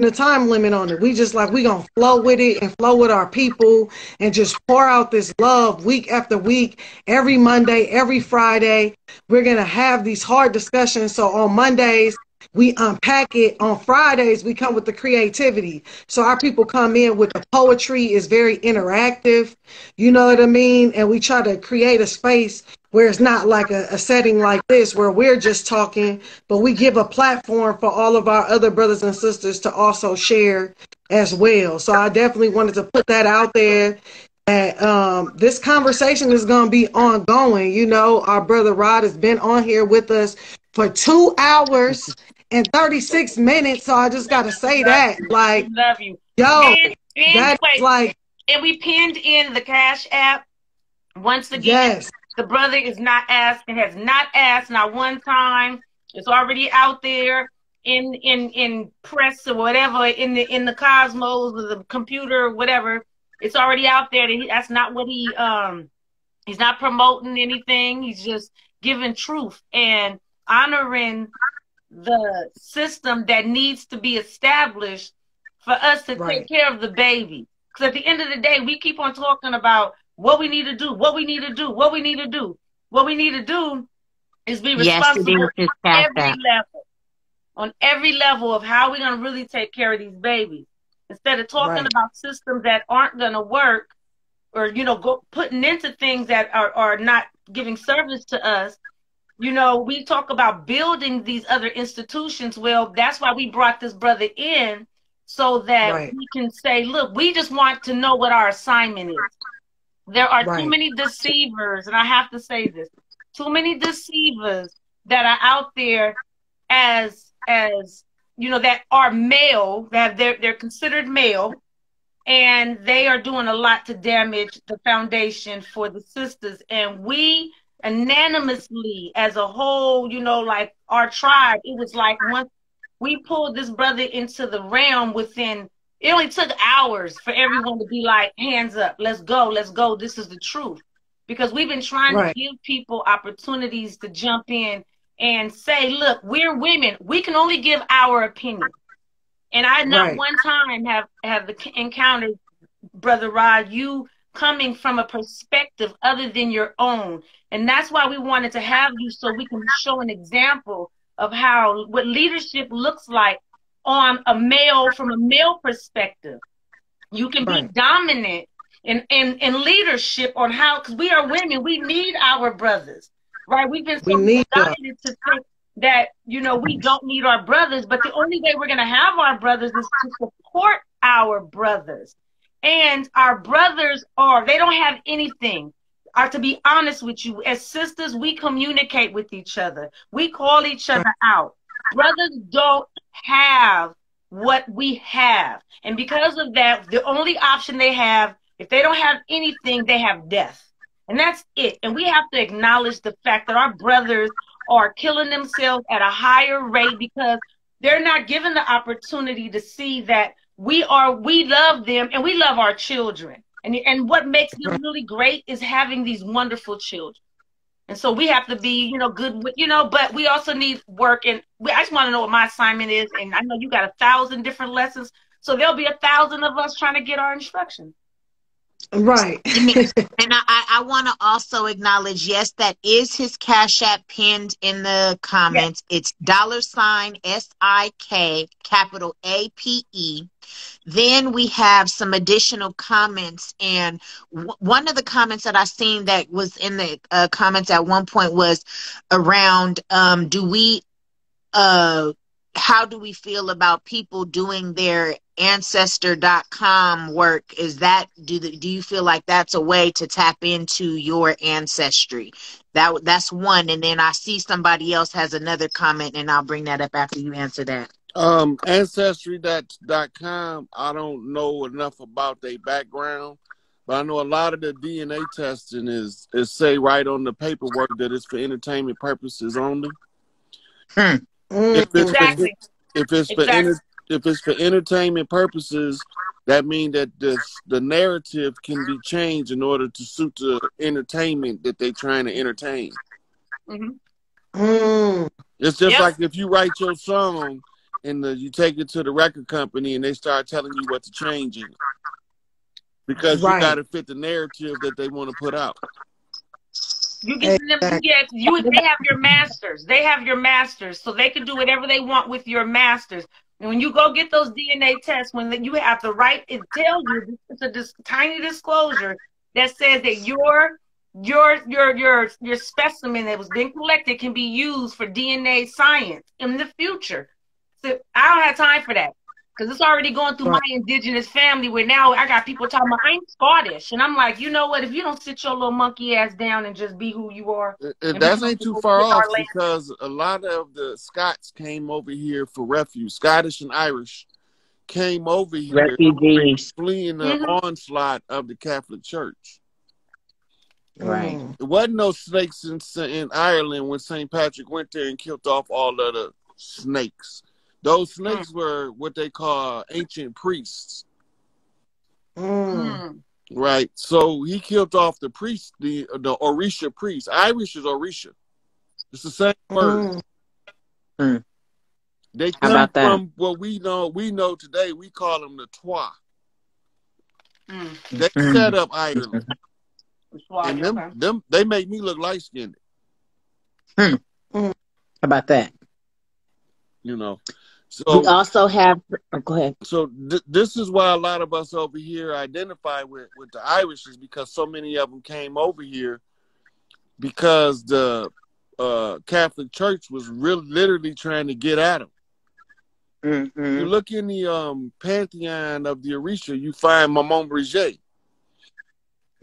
a time limit on it. We just like we gonna flow with it and flow with our people and just pour out this love week after week, every Monday, every Friday. We're gonna have these hard discussions. So on Mondays, we unpack it on Fridays. We come with the creativity. So our people come in with the poetry is very interactive. You know what I mean? And we try to create a space where it's not like a, a setting like this where we're just talking, but we give a platform for all of our other brothers and sisters to also share as well. So I definitely wanted to put that out there that um, this conversation is going to be ongoing. You know, our brother Rod has been on here with us for two hours and 36 minutes. So I just got to say that. Like, love you. Yo, and, and that's wait, like. And we pinned in the Cash App. Once again, yes. The brother is not asking, has not asked, not one time. It's already out there in in in press or whatever in the in the cosmos or the computer or whatever it's already out there that he, that's not what he um he's not promoting anything he's just giving truth and honoring the system that needs to be established for us to right. take care of the baby. Because at the end of the day, we keep on talking about what we need to do, what we need to do, what we need to do. What we need to do is be responsible yes, on every level, on every level of how we're going to really take care of these babies. Instead of talking right. about systems that aren't going to work or, you know, go putting into things that are, are not giving service to us, you know, we talk about building these other institutions. Well, that's why we brought this brother in so that right. we can say, look, we just want to know what our assignment is. There are right. too many deceivers, and I have to say this too many deceivers that are out there as as you know that are male that they're they're considered male and they are doing a lot to damage the foundation for the sisters and we unanimously as a whole, you know, like our tribe, it was like once we pulled this brother into the realm within it only took hours for everyone to be like, hands up, let's go, let's go. This is the truth. Because we've been trying right. to give people opportunities to jump in and say, look, we're women. We can only give our opinion. And I not right. one time have have encountered Brother Rod, you coming from a perspective other than your own. And that's why we wanted to have you so we can show an example of how what leadership looks like on a male from a male perspective. You can right. be dominant in, in, in leadership on how because we are women, we need our brothers. Right? We've been so we dominant to think that, you know, we don't need our brothers, but the only way we're gonna have our brothers is to support our brothers. And our brothers are, they don't have anything. Are to be honest with you, as sisters, we communicate with each other. We call each other out. Brothers don't have what we have. And because of that, the only option they have, if they don't have anything, they have death. And that's it. And we have to acknowledge the fact that our brothers are killing themselves at a higher rate because they're not given the opportunity to see that we are we love them and we love our children and and what makes them really great is having these wonderful children and so we have to be you know good with you know but we also need work and we, i just want to know what my assignment is and i know you got a thousand different lessons so there'll be a thousand of us trying to get our instruction. Right. and I, I want to also acknowledge, yes, that is his Cash App pinned in the comments. Yes. It's dollar sign S I K capital A P E. Then we have some additional comments, and w- one of the comments that I seen that was in the uh, comments at one point was around, um, do we, uh, how do we feel about people doing their ancestor.com work? Is that do the, do you feel like that's a way to tap into your ancestry? That that's one and then i see somebody else has another comment and i'll bring that up after you answer that um ancestry.com i don't know enough about their background but i know a lot of the dna testing is is say right on the paperwork that it's for entertainment purposes only hmm. if it's exactly. for, if it's exactly. for if it's for entertainment purposes, that means that the the narrative can be changed in order to suit the entertainment that they're trying to entertain. Mm-hmm. Mm. It's just yep. like if you write your song and the, you take it to the record company, and they start telling you what to change in it because right. you got to fit the narrative that they want to put out. You get them, yeah, you they have your masters. They have your masters, so they can do whatever they want with your masters. And when you go get those DNA tests, when you have the right, it tells you it's a this tiny disclosure that says that your your your your your specimen that was being collected can be used for DNA science in the future. So I don't have time for that because it's already going through right. my indigenous family. Where now I got people talking about I'm Scottish, and I'm like, you know what? If you don't sit your little monkey ass down and just be who you are, that ain't too far off because a lot of the Scots came over here for refuge. Scottish and Irish came over here Refugees. fleeing the mm-hmm. onslaught of the Catholic Church. Right. It wasn't no snakes in, in Ireland when St. Patrick went there and killed off all of the snakes. Those snakes mm. were what they call ancient priests. Mm. Right. So he killed off the priest, the the Orisha priest. Irish is Orisha. It's the same word. Mm. They come from what we know. We know today. We call them the Twa. Mm. They set up Ireland. And them, them, they make me look light skinned. Hmm. How about that? You know. So we also have. Oh, go ahead. So th- this is why a lot of us over here identify with with the Irish is because so many of them came over here because the uh, Catholic Church was really literally trying to get at them. Mm-hmm. You look in the um, pantheon of the Orisha, you find Maman Brigitte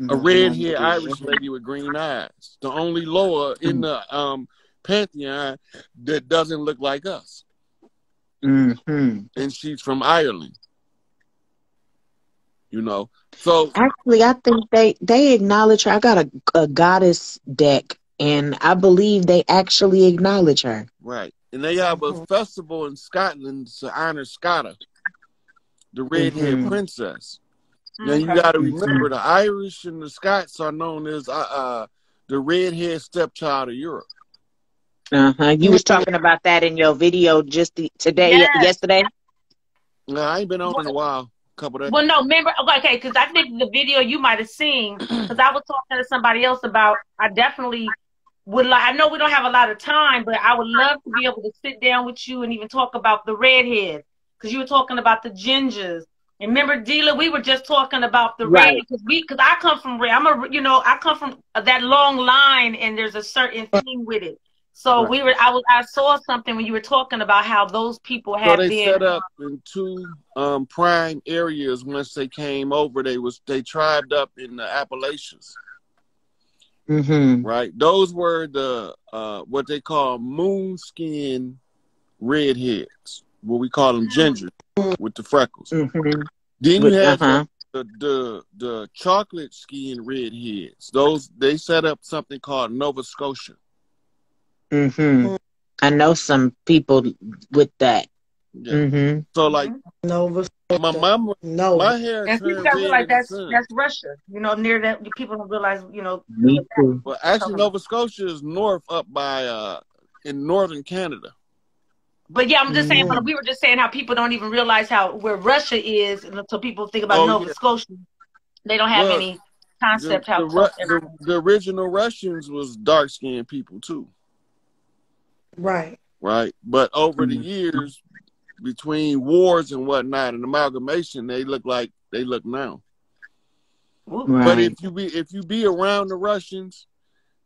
a red haired Irish lady with green eyes. The only Loa in the um, pantheon that doesn't look like us. Mm-hmm. And she's from Ireland. You know, so actually, I think they they acknowledge her. I got a, a goddess deck, and I believe they actually acknowledge her. Right, and they have a mm-hmm. festival in Scotland to honor Scota, the red haired mm-hmm. princess. Now you got to remember the Irish and the Scots are known as uh, uh the redhead stepchild of Europe. Uh huh. You was talking about that in your video just the, today, yes. yesterday. No, I ain't been on in a while. A couple days. Well, no, remember, okay, because I think the video you might have seen, because I was talking to somebody else about. I definitely would like. I know we don't have a lot of time, but I would love to be able to sit down with you and even talk about the redhead, because you were talking about the gingers and remember, Deelah, we were just talking about the right. red because we, because I come from red. I'm a, you know, I come from that long line, and there's a certain thing with it. So right. we were, I was, I saw something when you were talking about how those people had. so they been, set up in two um, prime areas. Once they came over, they was they tribed up in the Appalachians. Mm-hmm. Right, those were the uh, what they call moonskin redheads. What we call them ginger with the freckles. Mm-hmm. Then you have uh-huh. the, the the chocolate skin redheads. Those they set up something called Nova Scotia. Mm-hmm. I know some people with that. Yeah. Mm-hmm. So like Nova. My mom, no, my hair. And people don't realize that's that's Russia. You know, near that people don't realize. You know. Me too. Well, actually, Nova Scotia is north up by uh in northern Canada. But yeah, I'm just saying. Mm-hmm. We were just saying how people don't even realize how where Russia is, and so people think about oh, Nova yeah. Scotia. They don't have well, any concept the, how the, the, the, original Russians was dark skinned people too. Right. Right. But over mm-hmm. the years, between wars and whatnot and amalgamation, they look like they look now. Right. But if you be if you be around the Russians,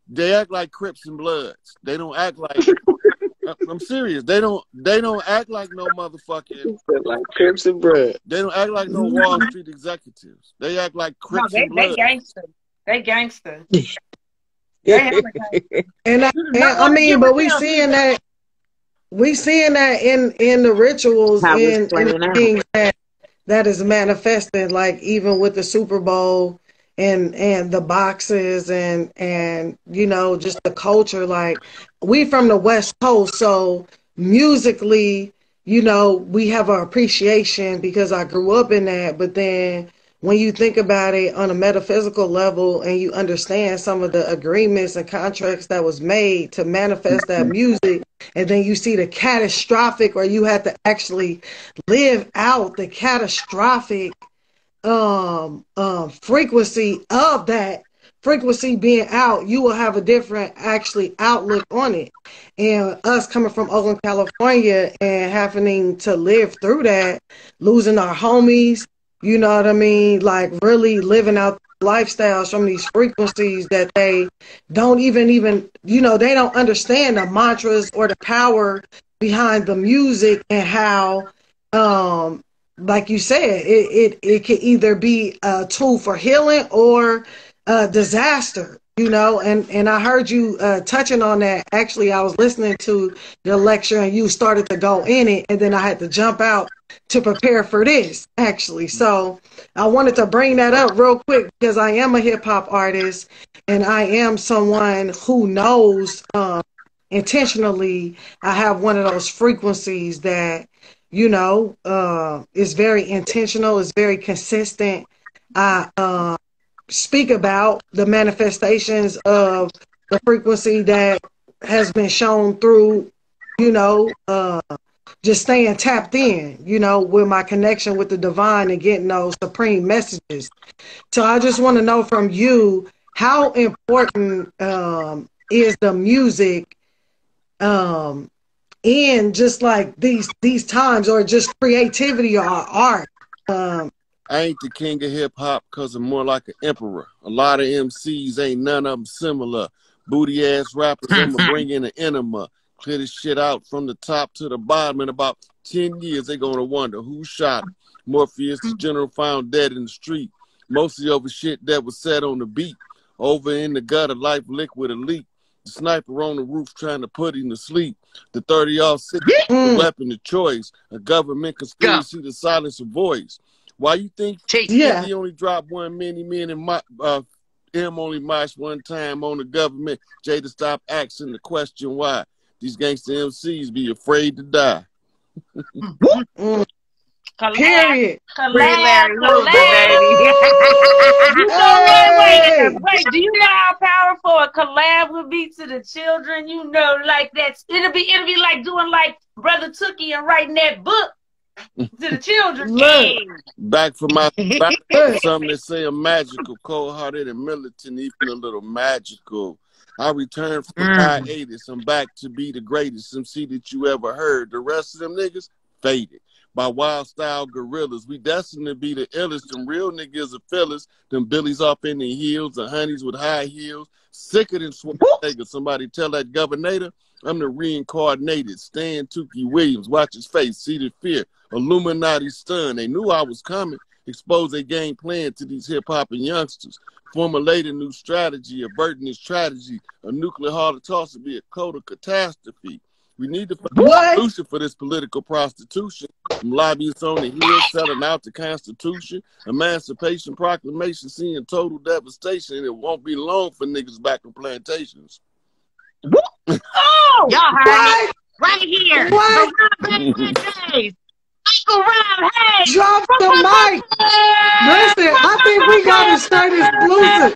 they act like Crips and Bloods. They don't act like I'm serious. They don't. They don't act like no motherfucking like Crips and Blood. They don't act like no Wall Street executives. They act like Crips no, they, and Blood. They gangster. They gangster. and, I, and I mean, but we seeing that. We seeing that in in the rituals in, in the things that that is manifested, like even with the Super Bowl and and the boxes and and you know just the culture like we from the west coast so musically you know we have our appreciation because i grew up in that but then when you think about it on a metaphysical level and you understand some of the agreements and contracts that was made to manifest that music and then you see the catastrophic, or you have to actually live out the catastrophic um, um, frequency of that frequency being out, you will have a different actually outlook on it. And us coming from Oakland, California and happening to live through that, losing our homies, you know what I mean? Like really living out lifestyles from these frequencies that they don't even even you know they don't understand the mantras or the power behind the music and how um like you said it it, it can either be a tool for healing or a disaster you know and and i heard you uh, touching on that actually i was listening to your lecture and you started to go in it and then i had to jump out to prepare for this actually. So i wanted to bring that up real quick because i am a hip-hop artist and i am someone who knows um, intentionally. I have one of those frequencies that you know uh, is very intentional is very consistent. I uh, speak about the manifestations of the frequency that has been shown through, you know, uh, just staying tapped in, you know, with my connection with the divine and getting those supreme messages. So I just want to know from you how important um, is the music um, in just like these these times, or just creativity or art. Um, I ain't the king of hip hop because I'm more like an emperor. A lot of MCs ain't none of them similar. Booty ass rappers, I'ma bring in an enema. Clear this shit out from the top to the bottom. In about 10 years, they gonna wonder who shot him. Morpheus, the general found dead in the street. Mostly over shit that was said on the beat. Over in the gutter, life liquid a leak. The sniper on the roof trying to put him to sleep. The 30 off six, the weapon of choice. A government conspiracy to silence a voice. Why you think yeah. he only dropped one many men and my uh, him only marched one time on the government? Jay to stop asking the question why. These gangster MCs be afraid to die. Collab, Period. Collab, collab. collab. you know, wait, wait, wait. Do you know how powerful a collab would be to the children? You know, like that's it'll be it'll be like doing like Brother Tookie and writing that book to the children. Look, back for my back something that say a magical, cold hearted and militant, even a little magical. I returned from mm. hiatus. I'm back to be the greatest MC that you ever heard. The rest of them niggas faded by wild style gorillas. We destined to be the illest. Them real niggas are fillers. Them billies off in the heels, the honeys with high heels. Sicker than Schwarzenegger. Somebody tell that governor I'm the reincarnated Stan Tookie Williams. Watch his face, see the fear. Illuminati stun. They knew I was coming. Expose a game plan to these hip hop and youngsters. Formulate a new strategy, averting this tragedy. A nuclear holocaust would be a code of catastrophe. We need to find a solution for this political prostitution. Some lobbyists on the hill selling out the Constitution. Emancipation Proclamation seeing total devastation, and it won't be long for niggas back on plantations. Oh, y'all heard it right here. What? Michael Rob, hey, drop the mic. Listen, I think we got to start this exclusive.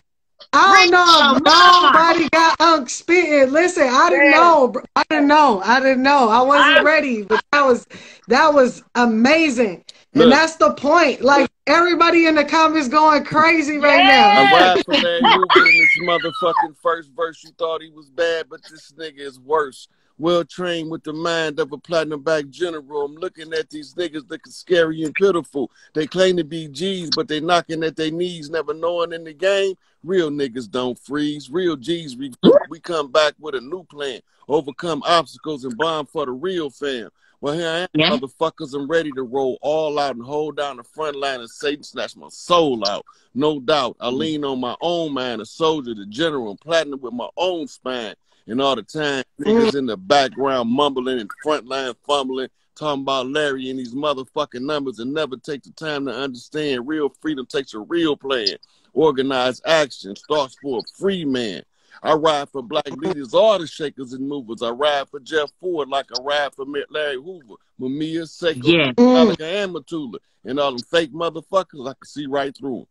I don't know. Nobody got Unc spitting. Listen, I didn't know. I didn't know. I didn't know. I wasn't ready, but that was that was amazing. Look. And that's the point. Like everybody in the comments going crazy right now. I ride for man in this motherfucking first verse. You thought he was bad, but this nigga is worse. Well trained with the mind of a platinum back general. I'm looking at these niggas looking scary and pitiful. They claim to be G's, but they knocking at their knees, never knowing in the game. Real niggas don't freeze. Real G's, we, we come back with a new plan. Overcome obstacles and bomb for the real fam. Well, here I am, yeah. motherfuckers. I'm ready to roll all out and hold down the front line and Satan snatch my soul out. No doubt. I mm-hmm. lean on my own mind, a soldier, the general, and platinum with my own spine. And all the time, niggas in the background mumbling and front line fumbling, talking about Larry and these motherfucking numbers and never take the time to understand real freedom takes a real plan. Organized action starts for a free man. I ride for black leaders, all the shakers and movers. I ride for Jeff Fort like I ride for Larry Hoover, Mamiya, Seiko, yeah. Malika, and Matula. And all them fake motherfuckers, I can see right through them.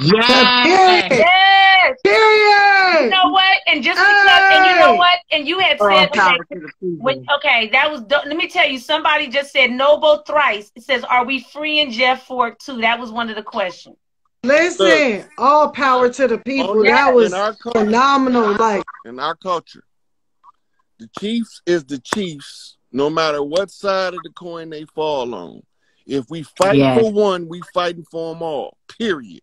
Yes. yes. Period. You know what? And just because, and you know what? And you had Oh, said, power okay, to the people. when, okay, that was, let me tell you, somebody just said Noble thrice. It says, are we freeing Jeff Fort too? That was one of the questions. Listen, all power to the people. Oh, yeah. That was culture. phenomenal. Like, in our culture, the Chiefs is the Chiefs, no matter what side of the coin they fall on. If we fight Yes. for one, we fighting for them all. Period.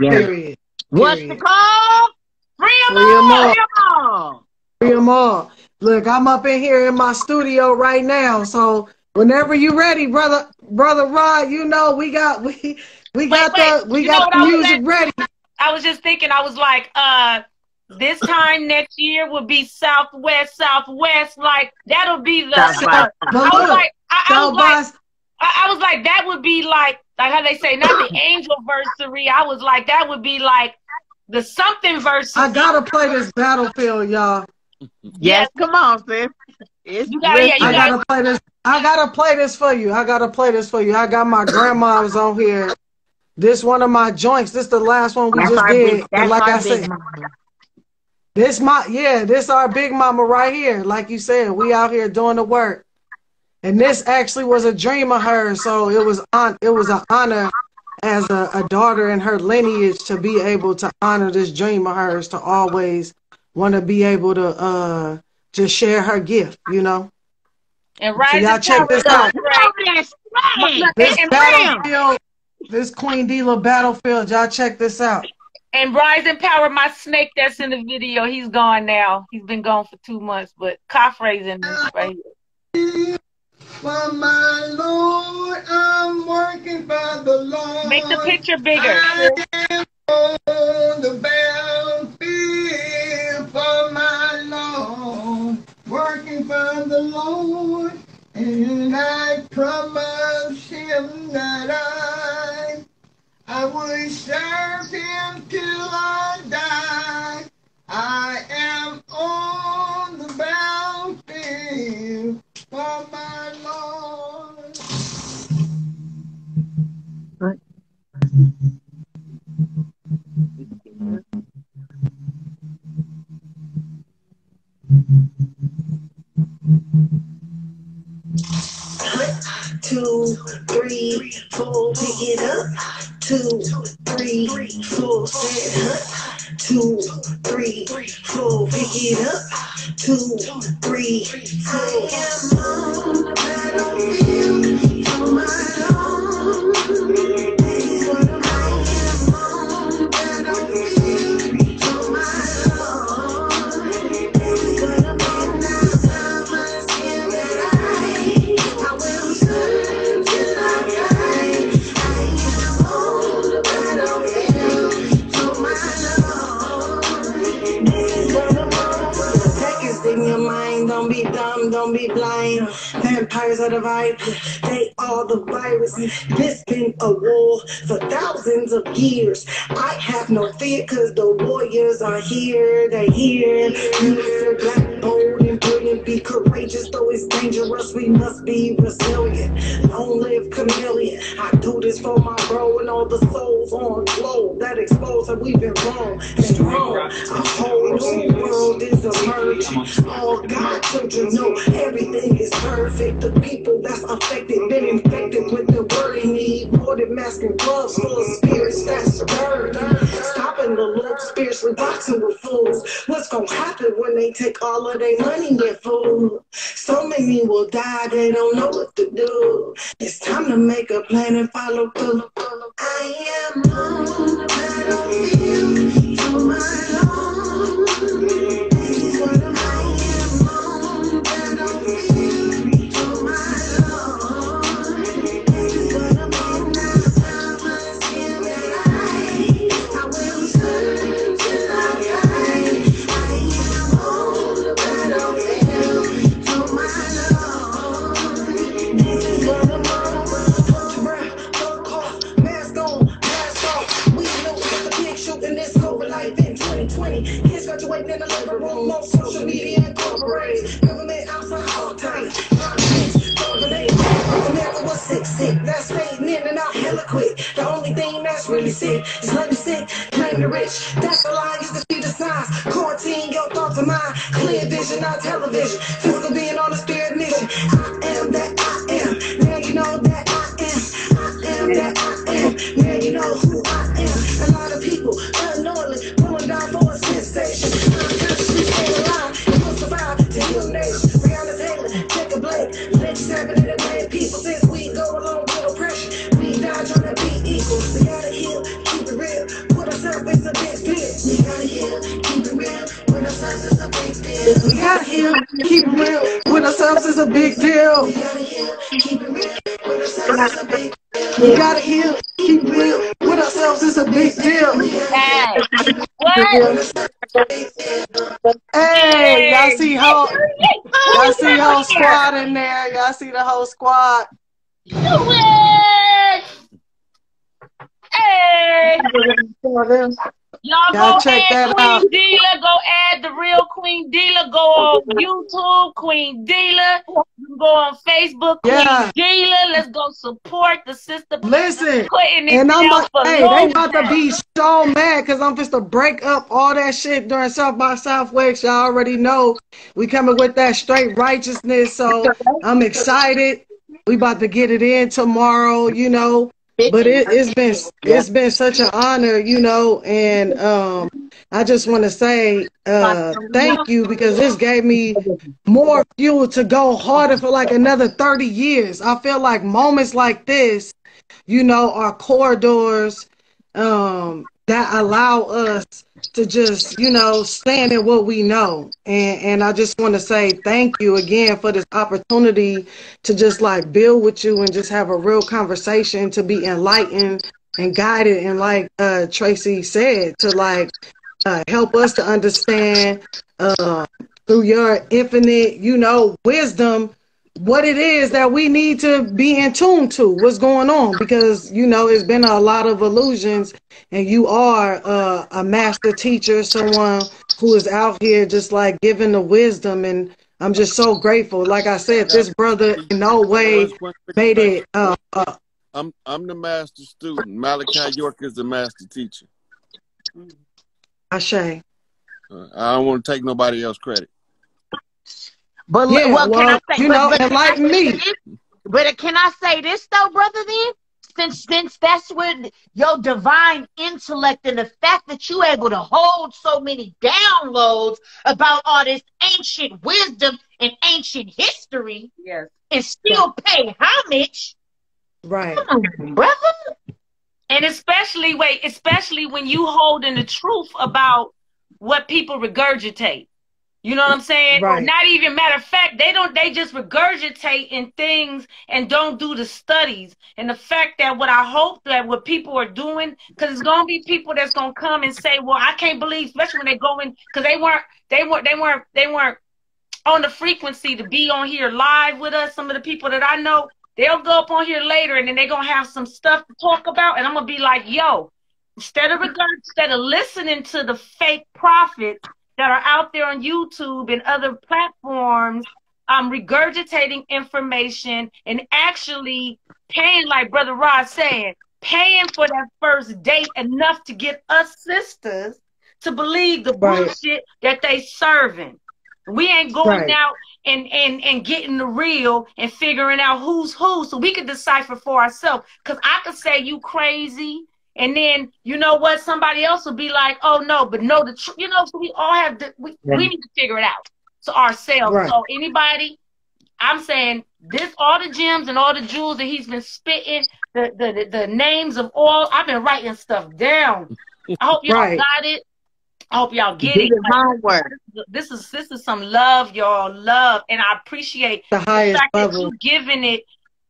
Yes. period. What's the Period. call? Free 'em Free 'em all! all. Come on. Free 'em all. Look, I'm up in here in my studio right now. So whenever you ready, brother, brother Rod, you know we got we we got wait, the we you got the music at? ready. I was just thinking, I was like, uh, this time next year will be Southwest, Southwest. Like, that'll be the, That's uh, right. I was like, I, I was like, boss, I, I was like, that would be like, like how they say, not the angel versary. I was like, that would be like the something versary. I gotta play this battlefield, y'all. Yes, come on, sis. It's You gotta- yeah, you I gotta- gotta play this. I gotta play this for you. I gotta play this for you. I got my grandma's on here. This one of my joints. This the last one we That's just did. big, And like I said, mama. this my yeah, this our big mama right here. Like you said, we out here doing the work. And this actually was a dream of hers, so it was on. It was an honor as a, a daughter in her lineage to be able to honor this dream of hers to always want to be able to uh just share her gift. You know. and Rise y'all check this out. Right. This And- battlefield, this Queen Deelah battlefield, y'all check this out. And Rise and Power, my snake that's in the video, he's gone now. He's been gone for two months, but Coffray's in this right here. For my Lord, I'm working for the Lord. Make the picture bigger. I am on the battlefield for my Lord, working for the Lord, and I promise Him that I, I will serve Him till I die. I am on the battlefield for my Lord. Two, three, four, pick it up. Two, three, four, set up. Two, three, four, pick it up. Two, three, four. I am on the battlefield for my Lord. Don't be blind. Vampires are the vibe, they are the virus. This been a war for thousands of years. I have no fear, cause the warriors are here, they're here. Beautiful, black, bold, and brilliant. Be courageous, though it's dangerous. We must be resilient. Long live chameleon. I do this for my bro and all the souls on globe that expose that we've been wrong and wrong. A whole new world All God children know everything is perfect. The people that's affected, been infected with the word in need. More than mask and gloves full of spirits that's stirred. Stopping the look, spiritually boxing with fools. What's gonna happen when they take all of their money and food? So many will die, they don't know what to do. It's time to make a plan and follow through. I am on the battlefield in the living room, more social media incorporated. Government outside all time. America was sick, sick. That's getting in and out hella quick. The only thing that's really sick is letting sick, claim the rich. That's the line used to see the signs. Quarantine your thoughts of mine. Clear vision, not television. Physical being on a spirit mission. I am that I am. Now you know that I am. I am that I am. Now you know who I am. Jacob Blake, Lynch happening to many people since we go along with oppression. We die trying to be equal. We gotta heal, We gotta heal, keep it real. Put ourselves in some big deal. We gotta heal, keep it real. With ourselves is a big deal. We gotta heal, keep it real. With ourselves is a big deal. Hey, what? Hey, y'all see whole, y'all see whole squad in there. Y'all see the whole squad. Hey! Y'all go check add that Queen out. Deelah. Go add the real Queen Deelah. Go on YouTube, Queen Deelah. You go on Facebook, Queen Yeah. Deelah. Let's go support the sister. Listen, Putting and I'm down like, for hey, they about to be so mad because I'm just to break up all that shit during South by Southwest. Y'all already know we coming with that straight righteousness, so I'm excited. We about to get it in tomorrow, you know. But it, it's been it's been such an honor, you know, and um, I just want to say uh, thank you because this gave me more fuel to go harder for like another 30 years. I feel like moments like this, you know, are corridors um, that allow us to just, you know, stand in what we know. And and I just want to say thank you again for this opportunity to just like build with you and just have a real conversation to be enlightened and guided and like uh Tracy said to like uh, help us to understand uh, through your infinite, you know, wisdom what it is that we need to be in tune to what's going on because you know it's been a lot of illusions and you are uh, a master teacher someone who is out here just like giving the wisdom and i'm just so grateful like i said this brother in no way made it uh, uh I'm I'm the master student. Malachi York is the master teacher. Ashe. Uh, I don't want to take nobody else credit. But Yeah, well, can I say, you but, know, but can I enlighten me. this? But can I say this though, brother? Then, since since that's what your divine intellect and the fact that you able to hold so many downloads about all this ancient wisdom and ancient history, Yes. and still pay homage, right come on, brother. And especially wait, especially when you holding the truth about what people regurgitate. You know what I'm saying? Right. Not even matter of fact, they don't they just regurgitate in things and don't do the studies. And the fact that what I hope that what people are doing, because it's gonna be people that's gonna come and say, Well, I can't believe, especially when they go in because they weren't they weren't they weren't they weren't on the frequency to be on here live with us. Some of the people that I know, they'll go up on here later and then they're gonna have some stuff to talk about, and I'm gonna be like, yo, instead of regard, instead of listening to the fake prophets that are out there on YouTube and other platforms, um, regurgitating information and actually paying, like Brother Rod saying, paying for that first date enough to get us sisters to believe the Right. bullshit that they serving. We ain't going Right. out and, and, and getting the real and figuring out who's who so we can decipher for ourselves. Because I could say you crazy, and then you know what? Somebody else will be like, oh no, but no, the truth. You know, so we all have to, we, we need to figure it out. to ourselves. Right. So anybody, I'm saying this, all the gems and all the jewels that he's been spitting, the the the, the names of all. I've been writing stuff down. I hope y'all Right. got it. I hope y'all get Do it. your homework. This is this is some love, y'all love, and I appreciate the the highest fact that level you giving it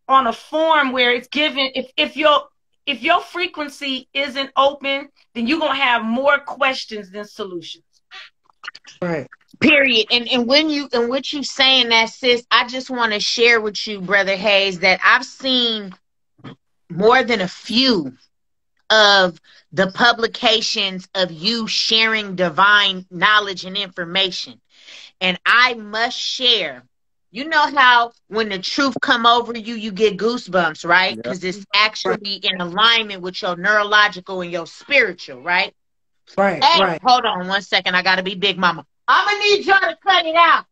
on a form where it's given. If if your if your frequency isn't open, then you're gonna have more questions than solutions. right Period. And and when you and what you saying that sis, I just want to share with you, brother Hayes, that I've seen more than a few of the publications of you sharing divine knowledge and information. And I must share you know how when the truth come over you, you get goosebumps, right? Because yep. it's actually in alignment with your neurological and your spiritual, right? Right. Hey, right. hold on one second. I gotta be big mama. I'm gonna need y'all to cut it out.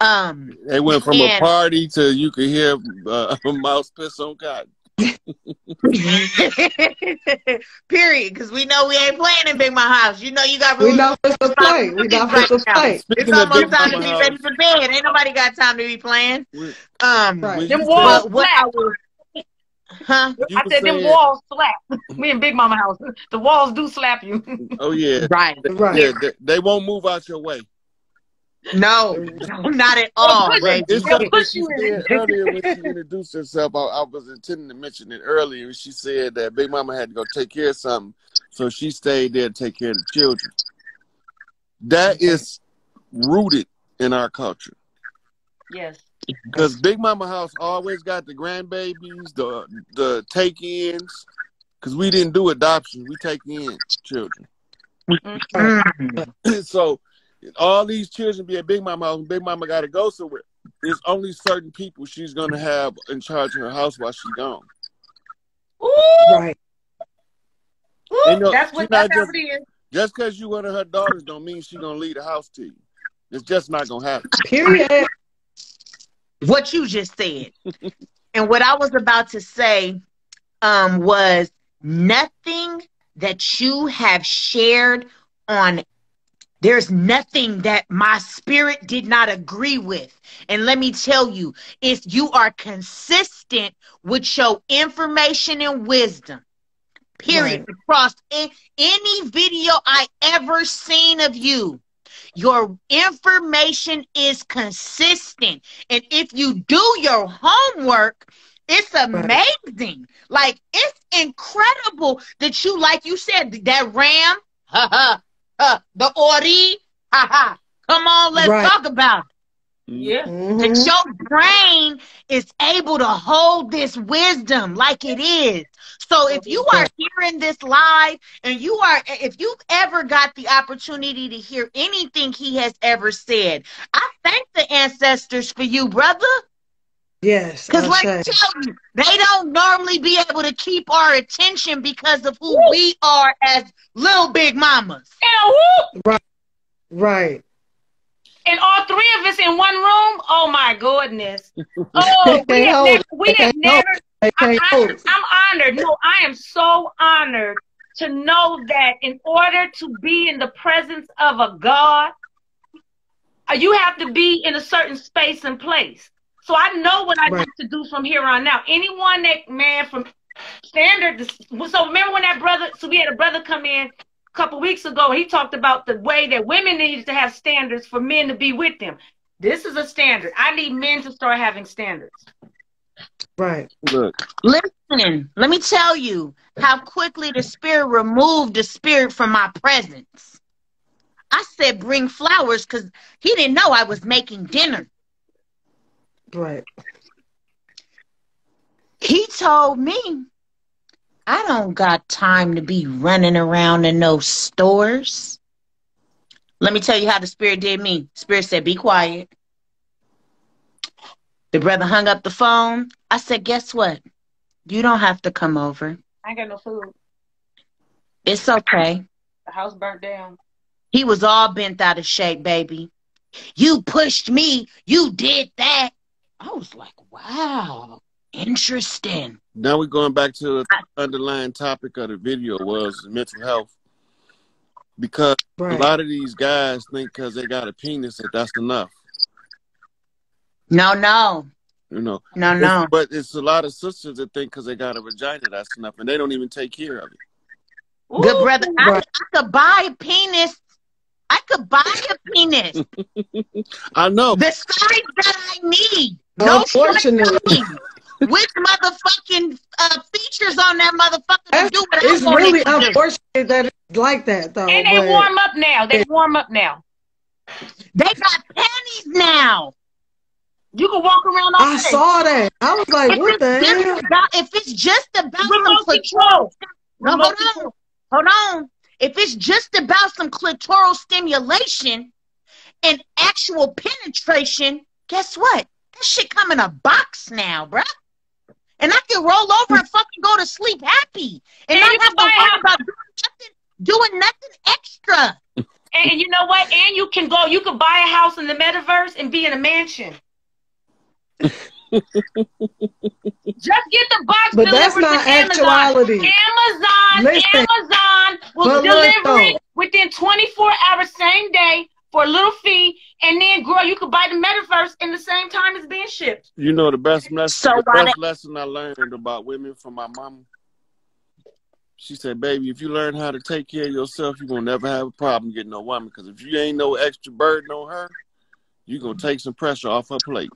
um. They went from and, a party to you could hear uh, a mouse piss on cotton. Period. Because we know we ain't playing in Big Mama House. You know you got rules. We not supposed to play. We not supposed to play. It's almost time to be ready for bed. Ain't nobody got time to be playing. Um, right. them walls what I Huh? You I said them walls slap. Me and Big Mama house. The walls do slap you. oh yeah. Right. Right. Yeah, they, they, won't move out your way. No, not at all. It's something she said earlier when she introduced herself. I, I, was intending to mention it earlier. She said that Big Mama had to go take care of something, so she stayed there to take care of the children. That is rooted in our culture. Yes. Because Big Mama House always got the grandbabies, the the take ins. Because we didn't do adoption, we take in children. Mm-hmm. so all these children be at Big Mama house. Big Mama got to go somewhere. There's only certain people she's gonna have in charge of her house while she's gone. Ooh. Right. Ooh, you know, that's what that's just, Just because you one of her daughters don't mean she's gonna leave the house to you. It's just not gonna happen. Period what you just said. and what I was about to say um, was nothing that you have shared on there's nothing that my spirit did not agree with. And let me tell you, if you are consistent with your information and wisdom, period, right. across any video I ever seen of you, your information is consistent. And if you do your homework, it's amazing. Like it's incredible that you, like you said, that RAM, ha ha, uh, the Ori, ha ha. Come on, let's right. talk about it. Yeah. Mm-hmm. That your brain is able to hold this wisdom like it is. So if you are hearing this live and you are, if you've ever got the opportunity to hear anything he has ever said, I thank the ancestors for you, brother. Yes. Because like me tell you, they don't normally be able to keep our attention because of who Woo. we are as little big mamas. Yeah, right. Right. And all three of us in one room. Oh my goodness! Oh, we have never, we have never I'm, I'm, I'm honored. No, I am so honored to know that in order to be in the presence of a God, uh, you have to be in a certain space and place. So I know what I right. need to do from here on out. Anyone that man from standard. So remember when that brother? So we had a brother come in a couple weeks ago. He talked about the way that women needed to have standards for men to be with them. This is a standard. I need men to start having standards. Right. Look. Listen, let me tell you how quickly the spirit removed the spirit from my presence. I said, bring flowers because he didn't know I was making dinner. Right. He told me, I don't got time to be running around in those stores. Let me tell you how the spirit did me. Spirit said, be quiet. The brother hung up the phone. I said, Guess what? You don't have to come over. I ain't got no food. It's okay. The house burnt down. He was all bent out of shape, baby. You pushed me. You did that. I was like, wow, interesting. Now we're going back to the underlying topic of the video was mental health. Because right. a lot of these guys think because they got a penis that that's enough. No, no. You know. No, no. But it's a lot of sisters that think because they got a vagina that's enough, and they don't even take care of it. Ooh, Good brother, I, I could buy a penis. I could buy a penis. I know. The size that I need. No Unfortunately. Which motherfucking uh, features on that motherfucker That's, to do what It's really unfortunate that it's like that, though. And they but... warm up now. They warm up now. They got panties now. You can walk around all I day. saw that. I was like, if what the hell? About, if it's just about remote control. No, hold on. Hold on. If it's just about some clitoral stimulation and actual penetration, guess what? That shit come in a box now, bruh. And I can roll over and fucking go to sleep happy and, and not have to worry about doing nothing, doing nothing extra. And you know what? And you can go, you can buy a house in the metaverse and be in a mansion. Just get the box but that's not actuality. Amazon, Listen, Amazon will deliver it within 24 hours, same day, for a little fee, and then, girl, you could buy the metaverse in the same time as being shipped. You know the best lesson, so the best lesson I learned about women from my mama. She said, "Baby, if you learn how to take care of yourself, you're gonna never have a problem getting no woman. Because if you ain't no extra burden on her, you're gonna take some pressure off her plate."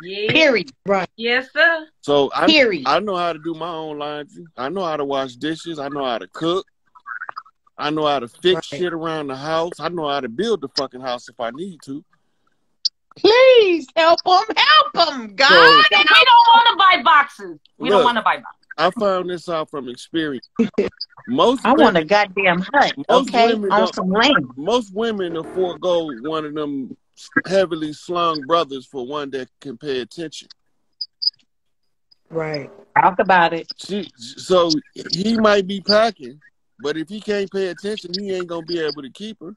Yeah. Period. Right. Yes, sir. So I, Period. I know how to do my own laundry. I know how to wash dishes. I know how to cook. I know how to fix right. shit around the house. I know how to build the fucking house if I need to. Please help them, help them, God. So, we don't want to buy boxes. We look, don't want to buy boxes. I found this out from experience. Most I women, want a goddamn hut, okay, on some land. Most women will forego one of them heavily slung brothers for one that can pay attention. Right. Talk about it. She, so he might be packing, but if he can't pay attention, he ain't gonna be able to keep her.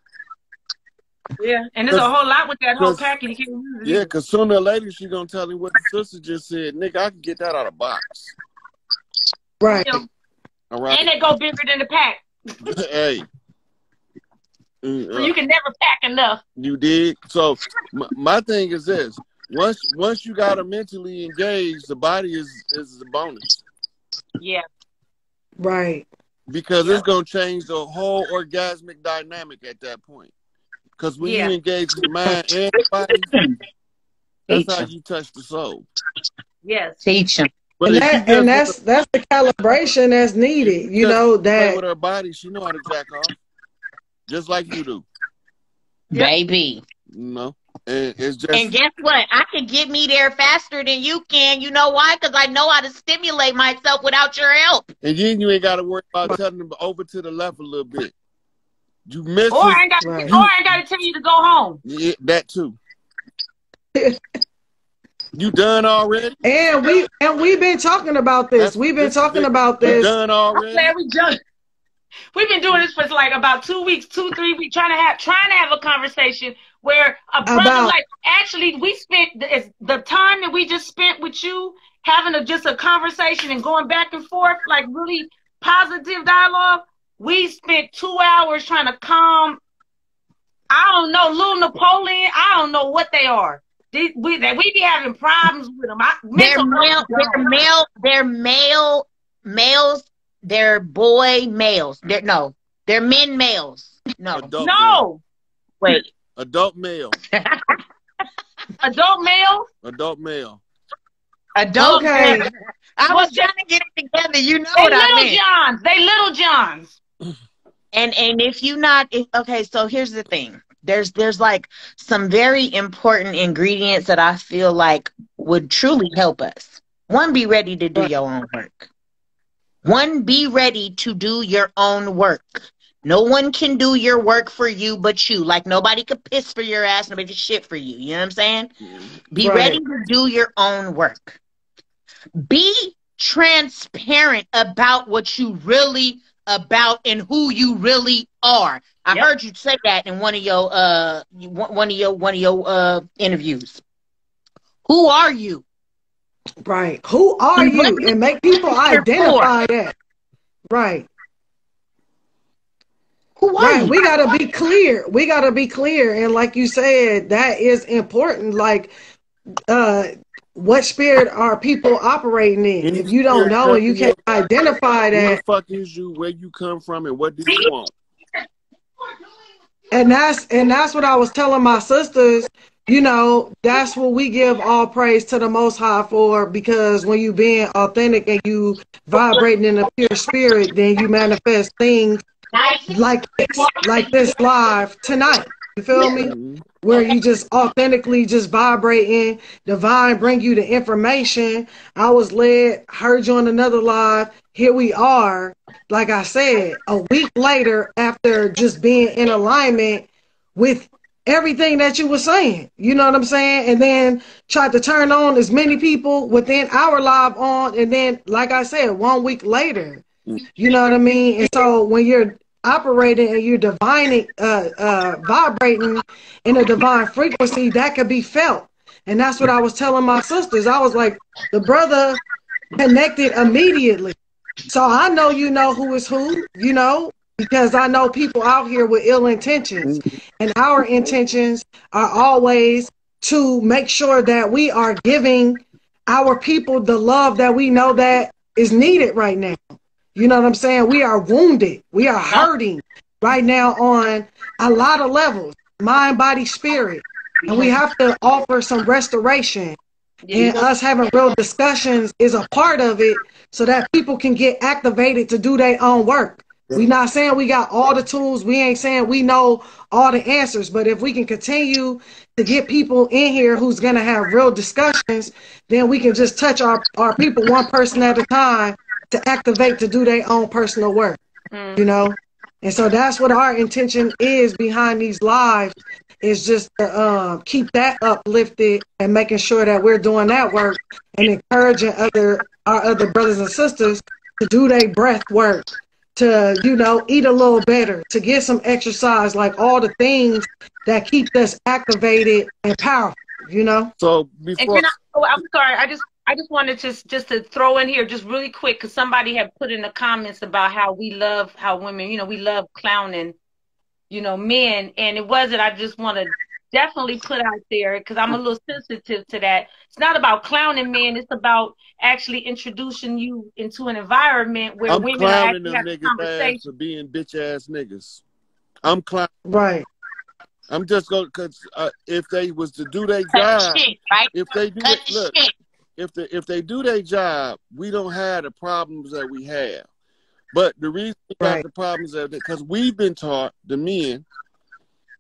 Yeah, and there's a whole lot with that whole package. Yeah, because sooner or later she's gonna tell him what the sister just said. Nick, I can get that out of box. Right. All right. And they go bigger than the pack. hey. Mm, so you can never pack enough. You did. So my, my thing is this: once once you got her mentally engaged, the body is is a bonus. Yeah. Right because yeah. it's gonna change the whole orgasmic dynamic at that point. Because when yeah. you engage the mind and the body, that's how you touch the soul. Yes, teach them. But and, that, and that's the, that's the calibration that's needed. You know that with her body, she know how to jack off, just like you do, baby. You know. And, just... and guess what? I can get me there faster than you can. You know why? Because I know how to stimulate myself without your help. And then you ain't got to worry about telling them over to the left a little bit. You miss or I ain't got, right. or I ain't got to tell you to go home. Yeah, that too. you done already? And we and we've been talking about this. That's, we've been talking about this. done already? we done. We've been doing this for like about two weeks, two, three weeks, trying to have trying to have a conversation where a brother About, like actually we spent the, the time that we just spent with you having a just a conversation and going back and forth like really positive dialogue. We spent two hours trying to calm. I don't know, little Napoleon. I don't know what they are. They, we that we be having problems with them. I, they're male. They're male. They're male males. They're boy males. They're no. They're men males. No. Adult no. Wait. Adult male. Adult male. Adult male. Adult okay. male. I was trying to get it together. You know they what I mean. Johns. They little Johns. And and if you not if, okay, so here's the thing. There's there's like some very important ingredients that I feel like would truly help us. One, be ready to do your own work. One, be ready to do your own work. No one can do your work for you but you. Like nobody could piss for your ass, nobody can shit for you. You know what I'm saying? Be right. ready to do your own work. Be transparent about what you really about and who you really are. I yep. heard you say that in one of your uh one of your one of your uh interviews. Who are you? Right. Who are you? And make people identify that. Right. Who right. We gotta be clear. We gotta be clear. And like you said, that is important. Like uh what spirit are people operating in? if you don't know and you can't identify that. Who the fuck is you, where you come from and what do you want? And that's and that's what I was telling my sisters. You know, that's what we give all praise to the Most High for because when you being authentic and you vibrating in a pure spirit, then you manifest things like this, like this live tonight. You feel me? Where you just authentically just vibrating, divine bring you the information. I was led, heard you on another live. Here we are. Like I said, a week later after just being in alignment with everything that you were saying. You know what I'm saying? And then tried to turn on as many people within our live on. And then, like I said, one week later, you know what I mean? And so when you're operating and you're divining, uh, uh, vibrating in a divine frequency, that could be felt. And that's what I was telling my sisters. I was like, the brother connected immediately. So I know you know who is who, you know, because I know people out here with ill intentions. And our intentions are always to make sure that we are giving our people the love that we know that is needed right now. You know what I'm saying? We are wounded. We are hurting right now on a lot of levels mind, body, spirit. And we have to offer some restoration. And us having real discussions is a part of it so that people can get activated to do their own work. We're not saying we got all the tools. We ain't saying we know all the answers. But if we can continue to get people in here who's going to have real discussions, then we can just touch our, our people one person at a time to activate to do their own personal work, mm. you know? And so that's what our intention is behind these lives is just to um, keep that uplifted and making sure that we're doing that work and encouraging other our other brothers and sisters to do their breath work, to you know eat a little better, to get some exercise, like all the things that keep us activated and powerful. You know. So before, and I, oh, I'm sorry, I just I just wanted to just to throw in here just really quick because somebody had put in the comments about how we love how women, you know, we love clowning, you know, men, and it wasn't. I just want to definitely put out there because I'm a little sensitive to that. It's not about clowning men; it's about actually introducing you into an environment where I'm women are actually having conversations. For being bitch ass niggas, I'm clowning. Right. I'm just gonna because uh, if they was to do their job, shit, right? if they do it, look, shit if they if they do their job, we don't have the problems that we have. But the reason we got the problems that because we've been taught the men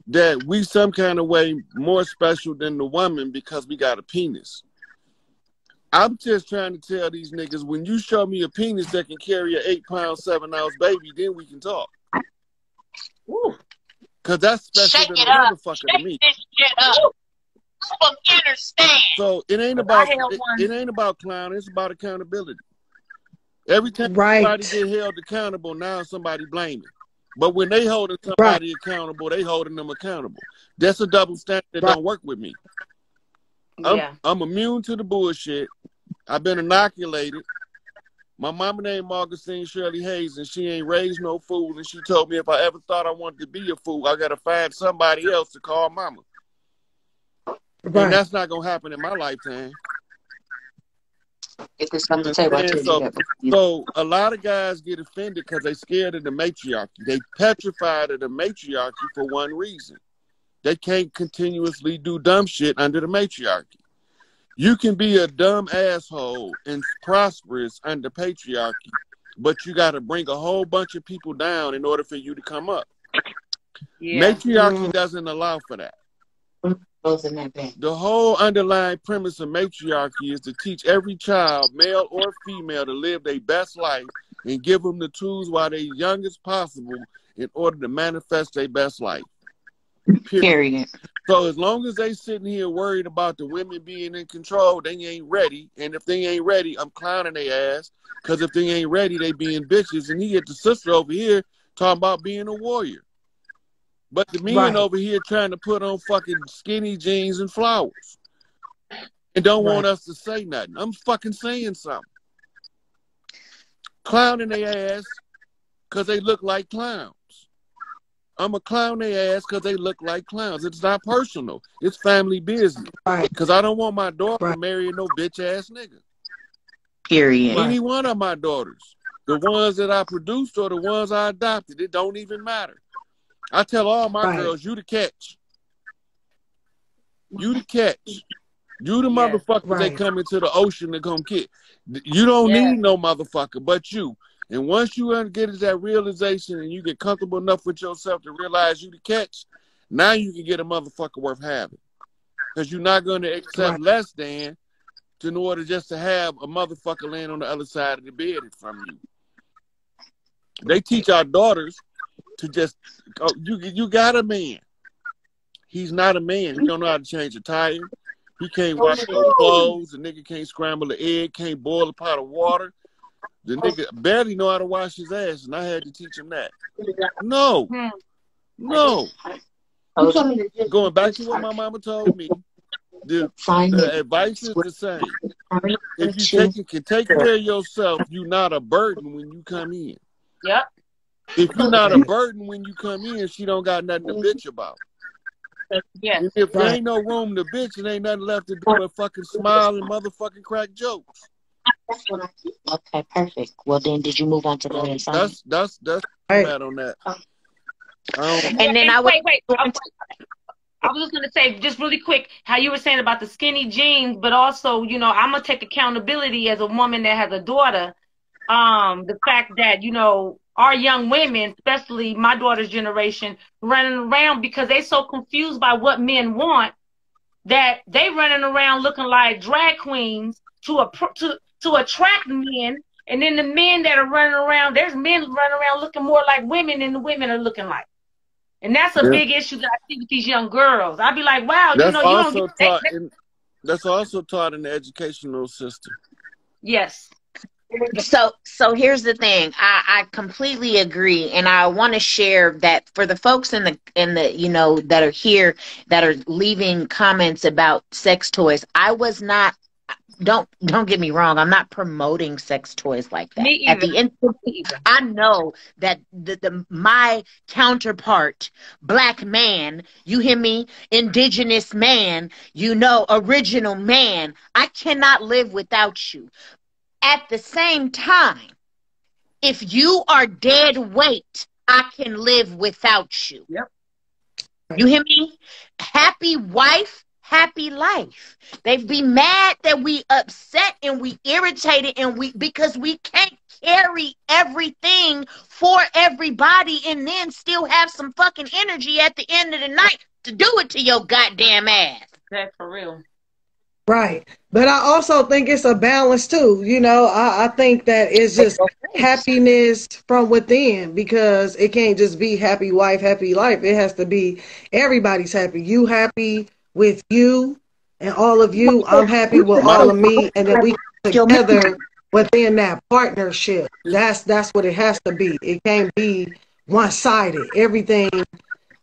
that we some kind of way more special than the woman because we got a penis. I'm just trying to tell these niggas when you show me a penis that can carry an eight pound, seven ounce baby, then we can talk. Cause that's special Shake than a motherfucker to me. This shit up understand. So it ain't about it, it, ain't about clowning. It's about accountability. Every time right. somebody get held accountable, now somebody blaming. But when they holding somebody right. accountable, they holding them accountable. That's a double standard that right. don't work with me. I'm, yeah. I'm immune to the bullshit. I've been inoculated. My mama named Augustine Shirley Hayes, and she ain't raised no fool. And she told me if I ever thought I wanted to be a fool, I gotta find somebody else to call mama. Right. And that's not gonna happen in my lifetime. Get this on the table. So, so a lot of guys get offended because they scared of the matriarchy. They petrified of the matriarchy for one reason. They can't continuously do dumb shit under the matriarchy. You can be a dumb asshole and prosperous under patriarchy, but you got to bring a whole bunch of people down in order for you to come up. Yeah. Matriarchy mm. doesn't allow for that in that The whole underlying premise of matriarchy is to teach every child, male or female, to live their best life and give them the tools while they're young as possible in order to manifest their best life. Period. Period. So as long as they sitting here worried about the women being in control, they ain't ready. And if they ain't ready, I'm clowning their ass. Cause if they ain't ready, they being bitches. And he get the sister over here talking about being a warrior. But the men right. over here trying to put on fucking skinny jeans and flowers and don't right. want us to say nothing. I'm fucking saying something. Clowning their ass because they look like clowns. I'm a clown their ass because they look like clowns. It's not personal. It's family business. Because I don't want my daughter right. marrying no bitch ass nigga. Period. Any one of my daughters, the ones that I produced or the ones I adopted, it don't even matter. I tell all my right. girls, you the catch. You the catch. You the yeah, motherfucker right. that come into the ocean to come kick. You don't yeah. need no motherfucker but you. And once you get that realization and you get comfortable enough with yourself to realize you the catch, Now you can get a motherfucker worth having. Because you're not going to accept right. less than in order just to have a motherfucker laying on the other side of the bed from you. They teach our daughters to just oh, you you got a man. He's not a man. He don't know how to change a tire. He can't wash no clothes. The nigga can't scramble the egg. Can't boil a pot of water. The nigga barely know how to wash his ass, and I had to teach him that. No, no. Going back to what my mama told me, the, the advice is the same. If you take, can take care of yourself, you're not a burden when you come in. Yep. If you're not a burden when you come in, she don't got nothing to bitch about. Yeah. If there ain't no room to bitch, it ain't nothing left to do but fucking smile and motherfucking crack jokes. That's what I keep. Okay, perfect. Well, then, did you move on to the next? That's that's that's right. mad on that. Um, and then I wait, wait. I was just gonna say, just really quick, how you were saying about the skinny jeans, but also, you know, I'm gonna take accountability as a woman that has a daughter. Um, the fact that you know our young women, especially my daughter's generation, running around because they so confused by what men want that they running around looking like drag queens to a to to attract men, and then the men that are running around, there's men running around looking more like women than the women are looking like. And that's a yeah. big issue that I see with these young girls. I'd be like, wow, that's you know, you don't get taught in, That's also taught in the educational system. Yes. So so here's the thing. I, I completely agree and I want to share that for the folks in the in the you know that are here that are leaving comments about sex toys. I was not don't don't get me wrong i'm not promoting sex toys like that at the end i know that the, the my counterpart black man you hear me indigenous man you know original man i cannot live without you at the same time if you are dead weight i can live without you yep you hear me happy wife happy life. They've be mad that we upset and we irritated and we because we can't carry everything for everybody and then still have some fucking energy at the end of the night to do it to your goddamn ass. That's for real. Right. But I also think it's a balance too. You know, I, I think that it's just happiness from within because it can't just be happy wife, happy life. It has to be everybody's happy. You happy, with you and all of you. I'm happy with all of me, and then we together within that partnership. That's that's what it has to be. It can't be one sided. Everything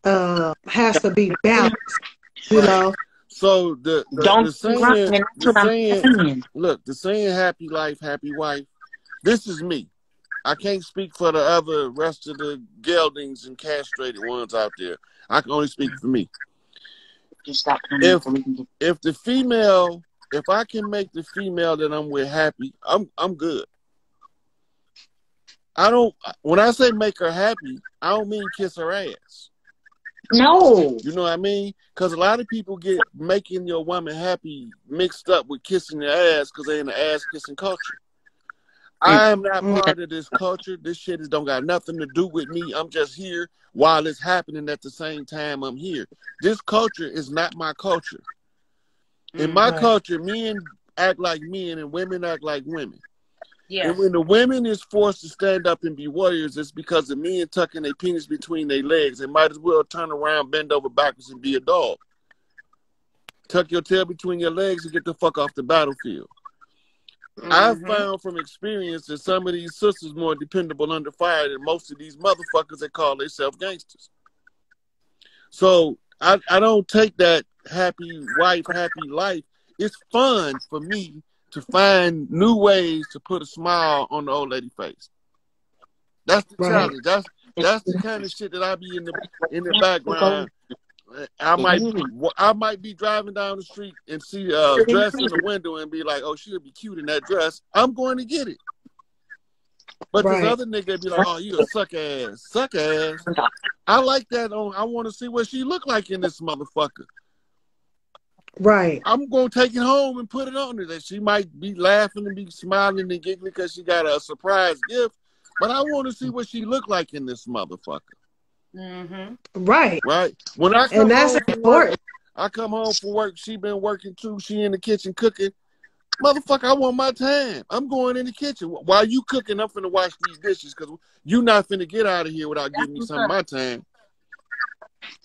uh, has to be balanced. You know. So the, the, Don't the saying, the saying look, the saying happy life, happy wife, this is me. I can't speak for the other rest of the geldings and castrated ones out there. I can only speak for me just stop if, if the female if I can make the female that I'm with happy, I'm I'm good. I don't when I say make her happy, I don't mean kiss her ass. No. You know what I mean? Because a lot of people get making your woman happy mixed up with kissing your ass because they're in the ass kissing culture. I am not mm. part of this culture. This shit is don't got nothing to do with me. I'm just here while it's happening at the same time I'm here. This culture is not my culture. In mm, my culture, men act like men and women act like women. Yes. And when the women is forced to stand up and be warriors, it's because the men tucking their penis between their legs. They might as well turn around, bend over backwards, and be a dog. Tuck your tail between your legs and get the fuck off the battlefield. Mm-hmm. I've found from experience that some of these sisters more dependable under fire than most of these motherfuckers that call themselves gangsters. So I, I don't take that happy wife, happy life. It's fun for me to find new ways to put a smile on the old lady face. That's the right. challenge. That's that's the kind of shit that I be in the in the background I might I might be driving down the street and see a dress in the window and be like, "Oh, she'll be cute in that dress." I'm going to get it. But right. this other nigga be like, "Oh, you a suck ass, suck ass." I like that. On I want to see what she look like in this motherfucker. Right. I'm gonna take it home and put it on her. That she might be laughing and be smiling and giggling because she got a surprise gift. But I want to see what she look like in this motherfucker. Mm-hmm. Right. Right. When I come and that's home from important. work, I come home from work. She been working too. She in the kitchen cooking. Motherfucker, I want my time. I'm going in the kitchen while you cooking. I'm finna wash these dishes because you not finna get out of here without giving me some of my time.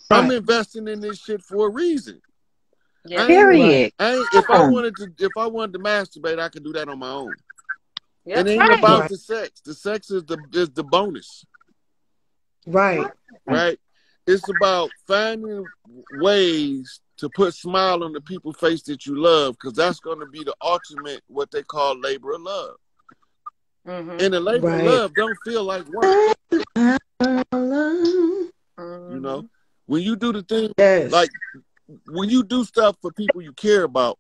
I'm investing in this shit for a reason. Yeah. I ain't- Period. I ain't, if I wanted to, if I wanted to masturbate, I could do that on my own. Yep. It ain't Right. about the sex. The sex is the is the bonus, Right. right? It's about finding ways to put smile on the people's face that you love, because that's going to be the ultimate what they call labor of love. Mhm. And the labor Right. of love don't feel like work. You know, when you do the thing like when you do stuff for people you care about,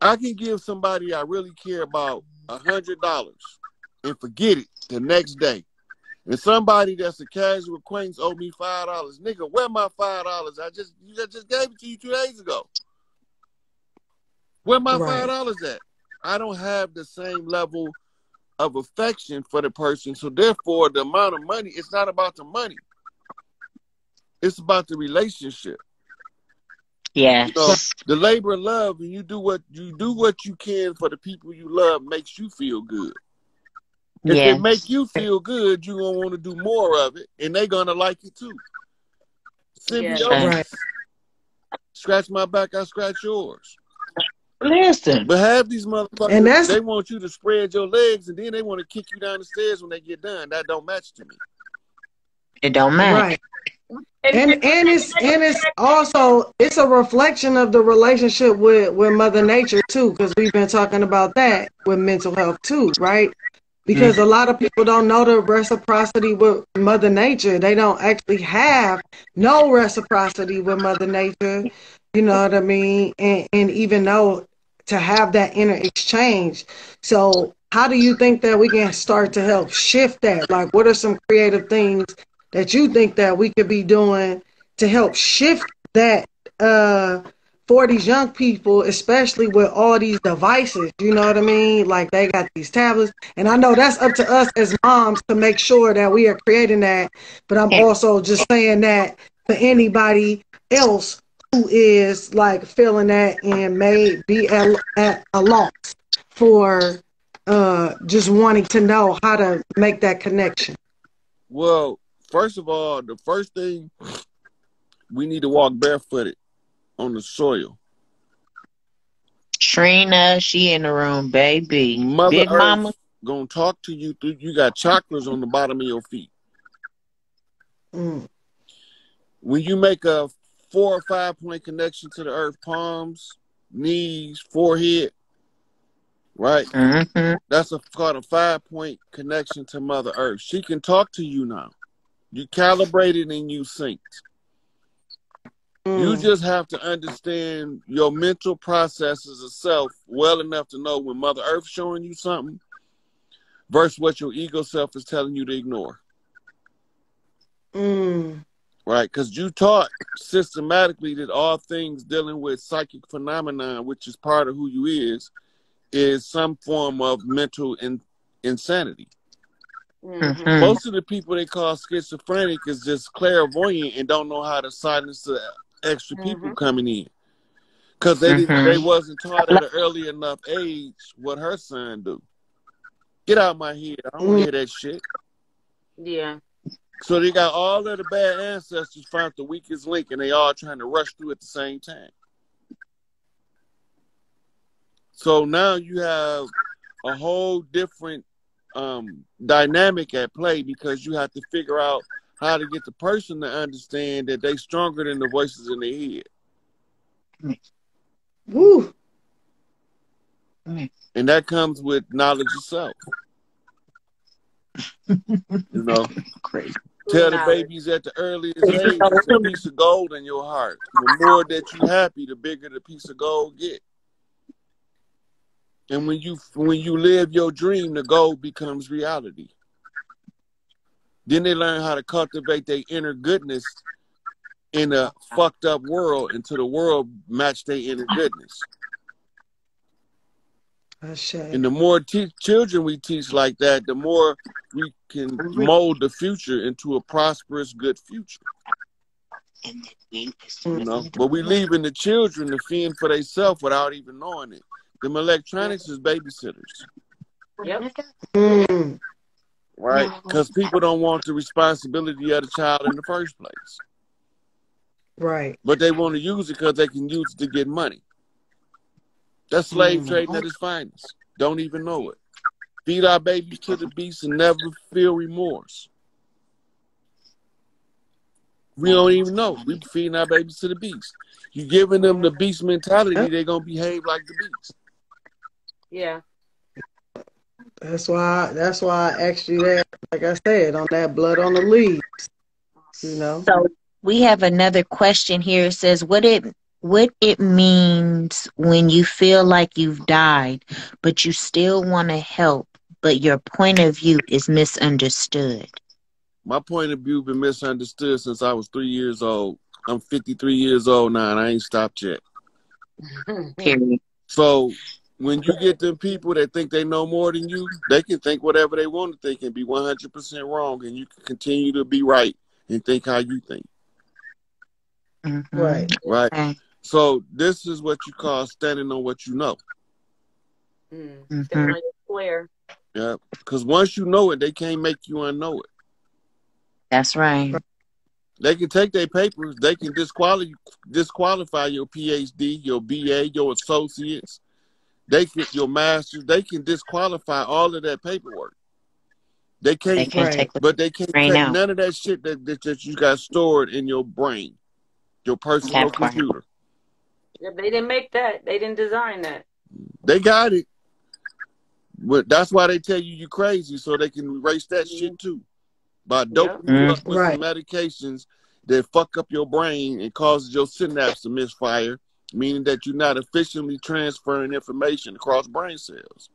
I can give somebody I really care about a hundred dollars and forget it the next day. And somebody that's a casual acquaintance owe me five dollars. Nigga, where my five dollars? I just I just gave it to you two days ago. Where my Right. five dollars at? I don't have the same level of affection for the person. So therefore the amount of money, it's not about the money. It's about the relationship. Yes. So the labor of love, and you do what you do what you can for the people you love, makes you feel good. If yes. it make you feel good, you're gonna want to do more of it, and they're gonna like it too. Symbiosis. Right. Scratch my back, I scratch yours. Listen. But have these motherfuckers, And that's- they want you to spread your legs, and then they want to kick you down the stairs when they get done. That don't match to me. It don't match. Right. And and it's and it's also it's a reflection of the relationship with with Mother Nature too, because we've been talking about that with mental health too, right? Because mm. a lot of people don't know the reciprocity with Mother Nature. They don't actually have no reciprocity with Mother Nature. You know what I mean? And and even though to have that inner exchange. So how do you think that we can start to help shift that? Like what are some creative things that you think that we could be doing to help shift that uh for these young people, especially with all these devices, you know what I mean? Like they got these tablets. And I know that's up to us as moms to make sure that we are creating that. But I'm also just saying that for anybody else who is like feeling that and may be at, at a loss for uh just wanting to know how to make that connection. Well, first of all, the first thing we need to walk barefooted on the soil. Trina, she in the room, baby. Mother Big Earth Mama. gonna talk to you through. You got chakras on the bottom of your feet. Mm. When you make a four or five point connection to the earth, palms, knees, forehead, right? Mm-hmm. That's a called a five point connection to Mother Earth. She can talk to you now. You calibrated and you synced. You Mm. just have to understand your mental processes of self well enough to know when Mother Earth showing you something versus what your ego self is telling you to ignore. Mm. Right? Because you taught systematically that all things dealing with psychic phenomenon, which is part of who you is, is some form of mental in- insanity. Mhm. Mhm. Most of the people they call schizophrenic is just clairvoyant and don't know how to silence the extra people Mhm. coming in. Cause they didn't, Mhm. they wasn't taught at an early enough age what her son do. Get out my head. I don't to hear that shit. Yeah. So they got all of the bad ancestors found the weakest link and they all trying to rush through at the same time. So now you have a whole different um, dynamic at play because you have to figure out how to get the person to understand that they're stronger than the voices in their head. Woo. And that comes with knowledge of self. you know, Crazy. tell the babies at the earliest age it's a piece of gold in your heart. The more that you happy, the bigger the piece of gold get. And when you when you live your dream, the goal becomes reality. Then they learn how to cultivate their inner goodness in a fucked up world until the world match their inner goodness. Ah, and the more te- children we teach like that, the more we can mold the future into a prosperous, good future. You know, but we leaving the children to fend for themselves without even knowing it. Them electronics is babysitters. Yep. Mm. Right? Because people don't want the responsibility of the child in the first place. Right. But they want to use it because they can use it to get money. That's slave mm. trading at its finest. Don't even know it. Feed our babies to the beast and never feel remorse. We don't even know. We feeding our babies to the beast. You giving them the beast mentality, they're gonna behave like the beast. Yeah. That's why. That's why I asked you that. Like I said, on that blood on the leaves. You know. So we have another question here. It says, "What it what it means when you feel like you've died, but you still want to help, but your point of view is misunderstood." My point of view been misunderstood since I was three years old. I'm 53 years old now, and I ain't stopped yet. Period. So when you get them people that think they know more than you, they can think whatever they want to think and be 100% wrong, and you can continue to be right and think how you think. Mm-hmm. Right. Right. So this is what you call standing on what you know. Mm-hmm. Standing on square. Yeah, because once you know it, they can't make you unknow it. That's right. They can take their papers. They can disqualify disqualify your PhD, your BA, your associates. They can your masters. They can disqualify all of that paperwork. They can't, they can't take but they can't take out. none of that shit that, that, that you got stored in your brain, your personal computer. Yeah, they didn't make that. They didn't design that. They got it. But that's why they tell you you're crazy, so they can erase that mm-hmm. shit too. By doping yeah. you up with right. some medications that fuck up your brain and causes your synapse to misfire, meaning that you're not efficiently transferring information across brain cells.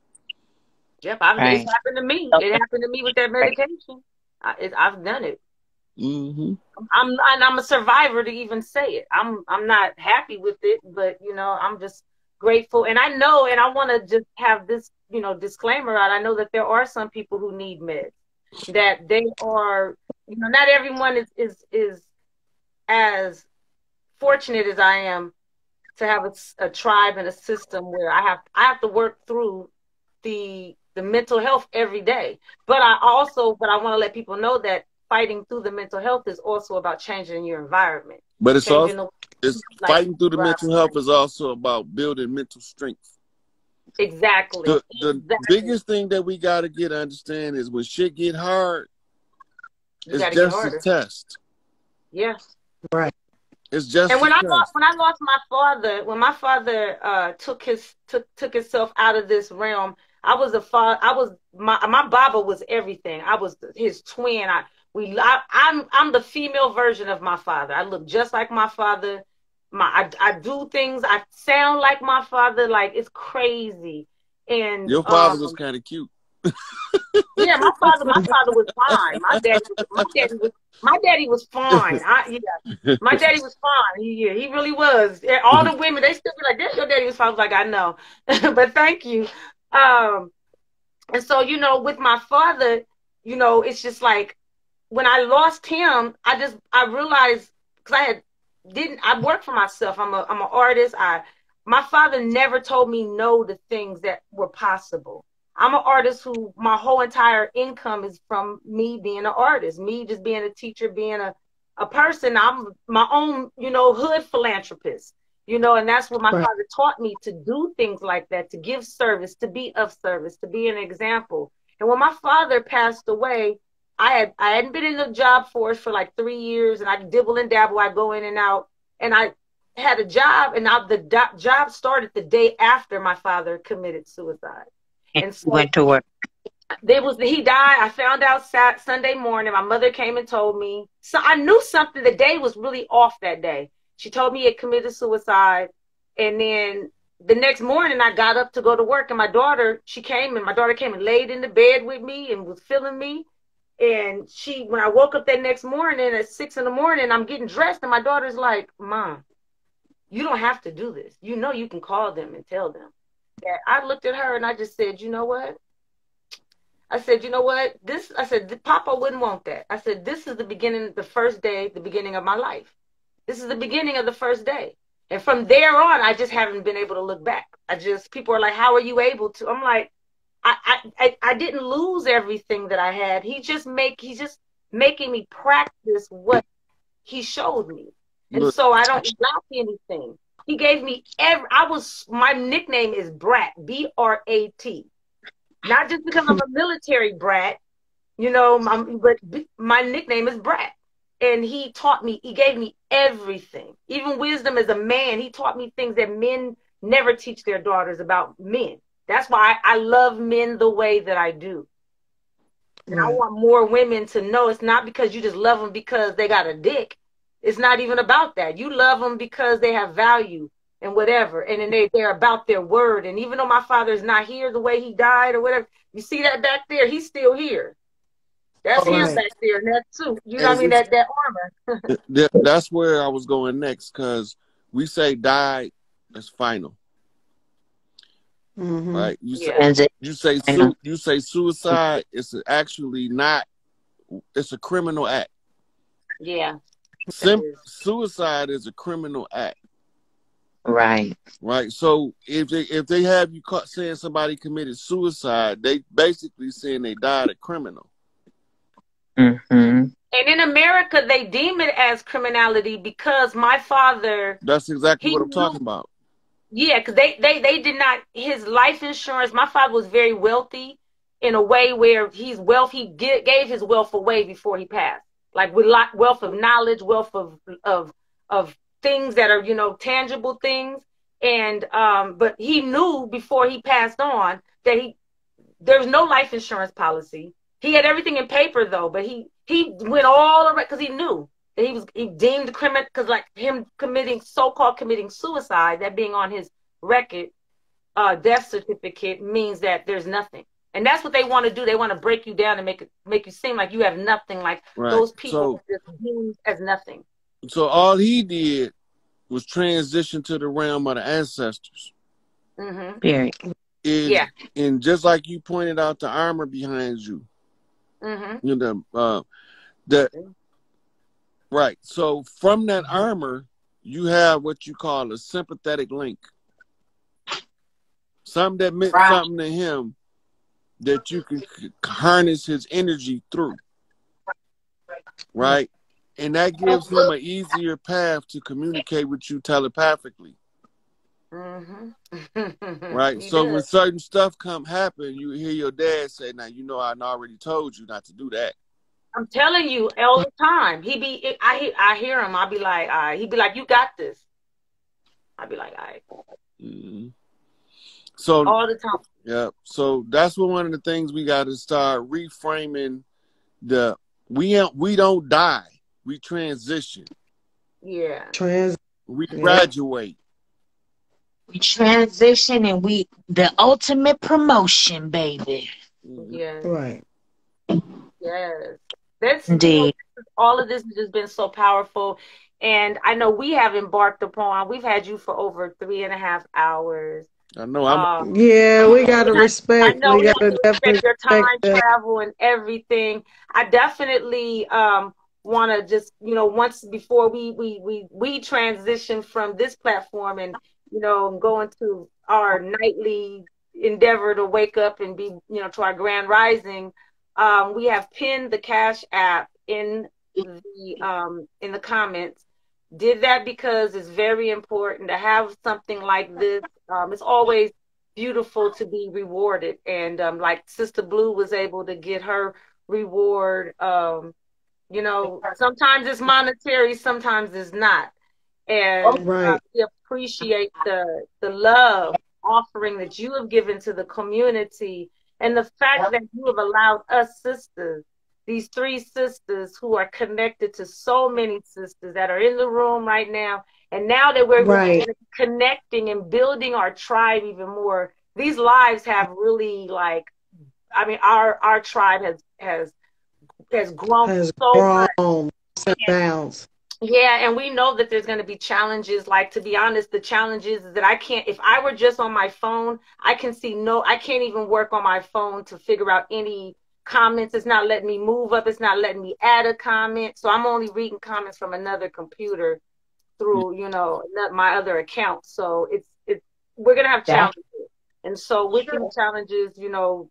Yep, I've, right. it happened to me. It happened to me with that medication. I, have done it. Mm-hmm. I'm and I'm a survivor to even say it. I'm I'm not happy with it, but you know I'm just grateful, and I know, and I want to just have this you know disclaimer out. I know that there are some people who need meds, that they are you know not everyone is is is as fortunate as I am to have a, a tribe and a system where I have I have to work through the the mental health every day. But I also but I want to let people know that fighting through the mental health is also about changing your environment. But it's also it's like, fighting through the mental health is also about building mental strength. Exactly. The, the exactly. biggest thing that we got to get to understand is when shit get hard, you it's just a test. Yes. Right. It's just and when I lost when I lost my father, when my father uh, took his took took himself out of this realm, I was a father. I was my my Baba was everything. I was his twin. I we I, I'm I'm the female version of my father. I look just like my father. My I, I do things. I sound like my father. Like it's crazy. And your father um, was kind of cute. Yeah, my father. My father was fine. My daddy. My daddy was. My daddy was fine. I, yeah, my daddy was fine. He, yeah, he really was. All the women, they still be like, "This your daddy was fine." I was like, "I know," but thank you. Um, and so you know, with my father, you know, it's just like when I lost him, I just I realized because I had didn't I work for myself. I'm a I'm an artist. I my father never told me no to things that were possible. I'm an artist who my whole entire income is from me being an artist, me just being a teacher, being a, a person. I'm my own, you know, hood philanthropist, you know, and that's what my right. father taught me to do things like that, to give service, to be of service, to be an example. And when my father passed away, I had I hadn't been in the job force for like three years, and I dibble and dabble. I go in and out, and I had a job, and now the do- job started the day after my father committed suicide. And so went to work. There was he died. I found out sat Sunday morning. My mother came and told me. So I knew something. The day was really off that day. She told me he had committed suicide, and then the next morning I got up to go to work, and my daughter she came and my daughter came and laid in the bed with me and was feeling me. And she, when I woke up that next morning at six in the morning, I'm getting dressed, and my daughter's like, "Mom, you don't have to do this. You know you can call them and tell them." That, I looked at her and I just said, you know what? I said, you know what? This, I said, Papa wouldn't want that. I said, this is the beginning, the first day, the beginning of my life. This is the beginning of the first day. And from there on, I just haven't been able to look back. I just, people are like, how are you able to? I'm like, I, I, I didn't lose everything that I had. He just make, he's just making me practice what he showed me. And Look. so I don't lack anything. He gave me every, I was, my nickname is Brat, B R A T. Not just because I'm a military brat, you know, my, but my nickname is Brat. And he taught me, he gave me everything, even wisdom as a man. He taught me things that men never teach their daughters about men. That's why I, I love men the way that I do. And I mm. want more women to know it's not because you just love them because they got a dick. It's not even about that. You love them because they have value and whatever. And then they, they're about their word. And even though my father is not here the way he died or whatever, you see that back there, he's still here. That's him right. back there, and that too. You know what I mean? That that armor. that's where I was going next, because we say die that's final. Mm-hmm. Right? You yeah. say you say su- you say suicide is actually not. It's a criminal act. Yeah. Sim- suicide is a criminal act. Right. Right. So if they if they have you caught saying somebody committed suicide, they basically saying they died a criminal. Mm-hmm. And in America, they deem it as criminality because my father. That's exactly what I'm knew, talking about. Yeah, because they, they, they did not, his life insurance, my father was very wealthy in a way where he's wealth, he gave his wealth away before he passed. Like with lot, wealth of knowledge, wealth of, of, of things that are, you know, tangible things. And, um, but he knew before he passed on that he, there's no life insurance policy. He had everything in paper though, but he, he went all around because he knew that he was he deemed criminal because like him committing so-called committing suicide, that being on his record, uh, death certificate means that there's nothing. And that's what they want to do. They want to break you down and make it make you seem like you have nothing. Like right. those people so, just deemed as nothing. So all he did was transition to the realm of the ancestors. Mm-hmm. yeah. And just like you pointed out, the armor behind you. Mm-hmm. You know, uh, the Right. So from that armor, you have what you call a sympathetic link. Something that meant right. something to him that you can harness his energy through. Right? And that gives him an easier path to communicate with you telepathically. Mm-hmm. right. so does. when certain stuff come happen, you hear your dad say, "Now you know I already told you not to do that." I'm telling you all the time. He be I I hear him. I'll be like, all right. He be like, you got this. I'll be like, all right. mm-hmm. So all the time. Yeah. So that's what one of the things we got to start reframing. The we don't we don't die. We transition. Yeah. Trans. We graduate. We transition and we the ultimate promotion, baby. Mm-hmm. Yeah. Right. Yes. That's Indeed. all of this has just been so powerful. And I know we have embarked upon, we've had you for over three and a half hours. I know. I'm. Um, yeah, we got to respect. I know we got to respect your time that. travel and everything. I definitely um, want to just, you know, once before we we we we transition from this platform and you know go into our nightly endeavor to wake up and be, you know, to our grand rising. Um, we have pinned the Cash App in the um, in the comments. Did that because it's very important to have something like this. Um, it's always beautiful to be rewarded, and um, like Sister Blue was able to get her reward. Um, you know, sometimes it's monetary, sometimes it's not, and oh, right. uh, we appreciate the the love offering that you have given to the community and the fact that you have allowed us sisters, these three sisters who are connected to so many sisters that are in the room right now, and now that we're right. connecting and building our tribe even more, these lives have really like, I mean, our our tribe has has has grown has so grown much. Yeah, and we know that there's going to be challenges. Like to be honest, the challenges is that I can't. If I were just on my phone, I can see no. I can't even work on my phone to figure out any comments. It's not letting me move up. It's not letting me add a comment. So I'm only reading comments from another computer through, you know, my other account. So it's it's we're gonna have challenges, and so with sure. these challenges, you know,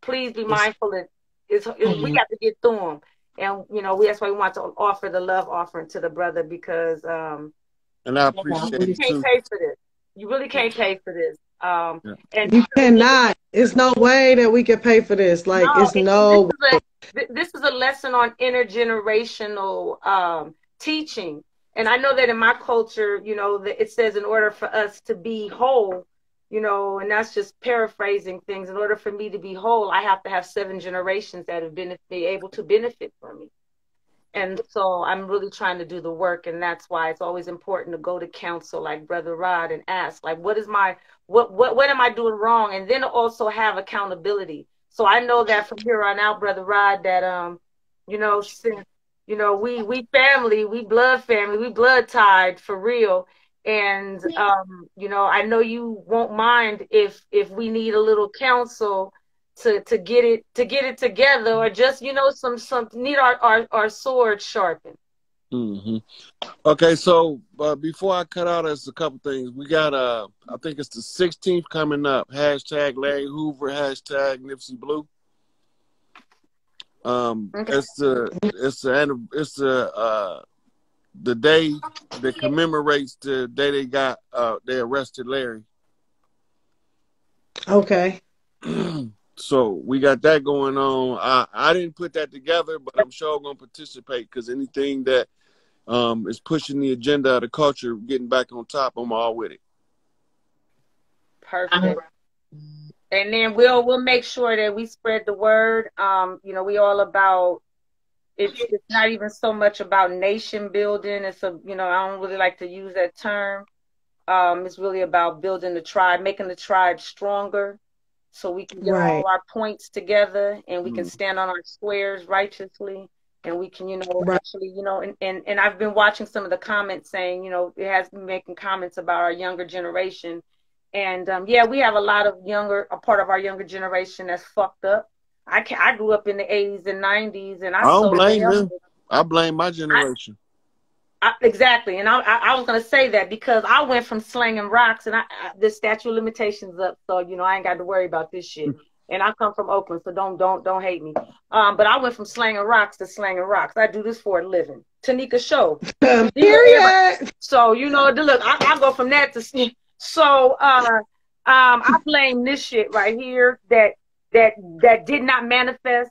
please be mindful that it's, it's mm-hmm. we got to get through them and you know, we, that's why we want to offer the love offering to the brother because um and I appreciate you can't pay for this. You really can't pay for this. Um yeah. and you cannot. It's no way that we can pay for this. Like no, it's no this is, a, this is a lesson on intergenerational um teaching. And I know that in my culture, you know, that it says in order for us to be whole, you know, and that's just paraphrasing things. In order for me to be whole, I have to have seven generations that have been be able to benefit from me. And so I'm really trying to do the work, and that's why it's always important to go to counsel like Brother Rod and ask, like, what is my what what what am I doing wrong? And then also have accountability. So I know that from here on out, Brother Rod, that um, you know, since you know, we we family, we blood family, we blood tied for real and um, you know i know you won't mind if if we need a little counsel to to get it to get it together or just you know some some need our our, our sword sharpened mm-hmm. okay so uh, before i cut out there's a couple things we got uh i think it's the 16th coming up hashtag larry hoover hashtag nipsey blue um okay. it's the it's the it's the uh the day that commemorates the day they got uh they arrested Larry. Okay. so we got that going on. I I didn't put that together, but I'm sure I'm gonna participate because anything that um is pushing the agenda of the culture, getting back on top, I'm all with it. Perfect. And then we'll we'll make sure that we spread the word. Um, you know, we all about it's, it's not even so much about nation building. It's a you know I don't really like to use that term. Um, it's really about building the tribe, making the tribe stronger, so we can get right. all our points together and we mm. can stand on our squares righteously, and we can you know right. actually you know and, and and I've been watching some of the comments saying you know it has been making comments about our younger generation, and um, yeah we have a lot of younger a part of our younger generation that's fucked up I can, I grew up in the 80s and 90s, and I, I don't blame them. I blame my generation. I, I, exactly, and I, I, was gonna say that because I went from slinging rocks, and I, the statute of limitations up, so you know I ain't got to worry about this shit. and I come from Oakland, so don't don't don't hate me. Um, but I went from slanging rocks to slanging rocks. I do this for a living. Tenika show. Period. So you know, look, I, I go from that to so. Uh, um, I blame this shit right here that that that did not manifest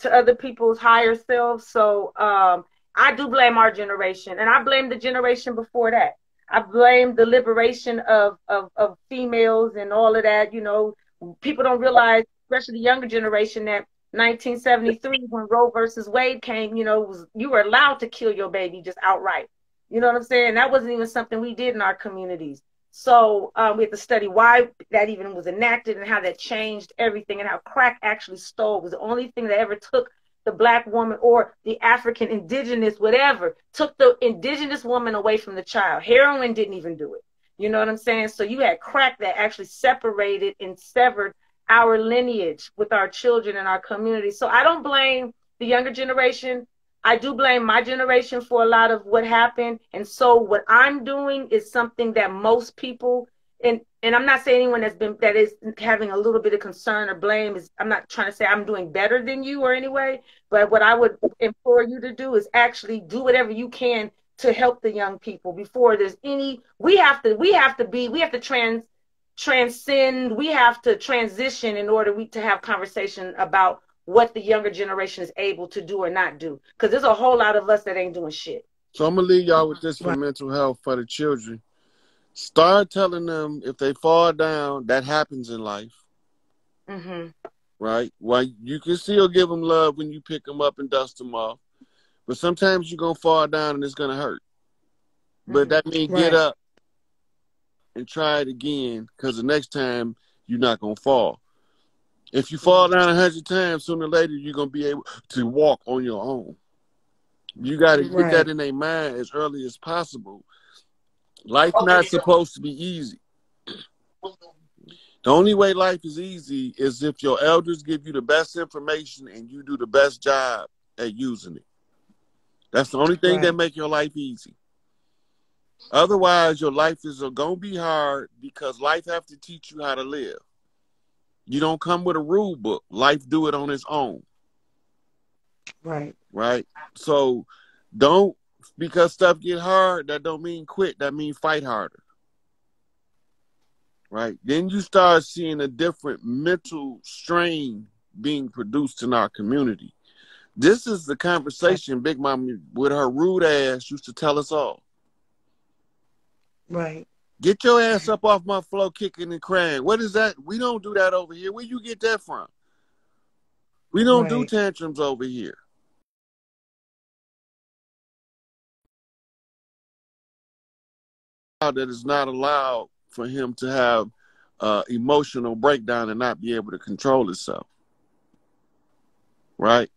to other people's higher selves. So um, I do blame our generation, and I blame the generation before that. I blame the liberation of, of, of females and all of that. You know, people don't realize, especially the younger generation, that 1973 when Roe versus Wade came, you know, was you were allowed to kill your baby just outright. You know what I'm saying? That wasn't even something we did in our communities. So um, we have to study why that even was enacted and how that changed everything and how crack actually stole was the only thing that ever took the black woman or the African indigenous, whatever, took the indigenous woman away from the child. Heroin didn't even do it. You know what I'm saying? So you had crack that actually separated and severed our lineage with our children and our community. So I don't blame the younger generation. I do blame my generation for a lot of what happened. And so what I'm doing is something that most people and and I'm not saying anyone that's been that is having a little bit of concern or blame is I'm not trying to say I'm doing better than you or anyway, but what I would implore you to do is actually do whatever you can to help the young people before there's any we have to we have to be we have to trans transcend we have to transition in order we to have conversation about what the younger generation is able to do or not do. Because there's a whole lot of us that ain't doing shit. So I'm gonna leave y'all with this for mental health for the children. Start telling them if they fall down, that happens in life. Mm-hmm. Right? Well, you can still give them love when you pick them up and dust them off, but sometimes you're gonna fall down and it's gonna hurt. Mm-hmm. But that means right. get up and try it again, because the next time you're not gonna fall. If you fall down a hundred times, sooner or later you're gonna be able to walk on your own. You got to right. get that in their mind as early as possible. Life not supposed to be easy. The only way life is easy is if your elders give you the best information and you do the best job at using it. That's the only thing right. that make your life easy. Otherwise, your life is gonna be hard because life have to teach you how to live. You don't come with a rule book. Life do it on its own. Right. Right. So don't because stuff get hard, that don't mean quit. That mean fight harder. Right. Then you start seeing a different mental strain being produced in our community. This is the conversation Big Mom with her rude ass used to tell us all. Right. Get your ass up off my floor kicking and crying. What is that? We don't do that over here. Where you get that from? We don't right. do tantrums over here. That is not allowed for him to have uh, emotional breakdown and not be able to control himself. Right?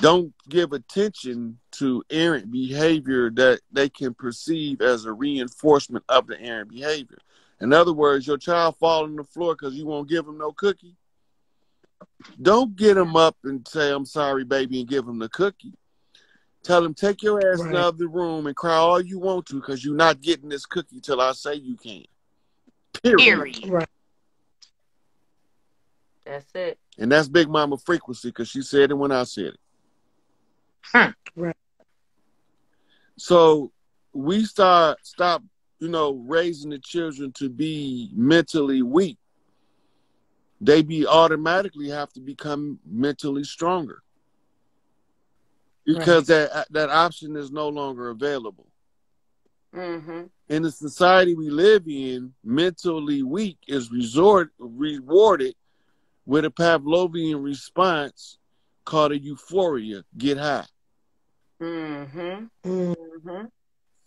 don't give attention to errant behavior that they can perceive as a reinforcement of the errant behavior. In other words, your child fall on the floor because you won't give him no cookie. Don't get him up and say, I'm sorry, baby, and give him the cookie. Tell him, take your ass right. out of the room and cry all you want to because you're not getting this cookie till I say you can. Period. Period. Right. That's it. And that's Big Mama frequency because she said it when I said it. Huh. Right. So we start stop, you know, raising the children to be mentally weak. They be automatically have to become mentally stronger because right. that that option is no longer available. Mm-hmm. In the society we live in, mentally weak is resort rewarded with a Pavlovian response called a euphoria, get high. Mm-hmm. Mm-hmm.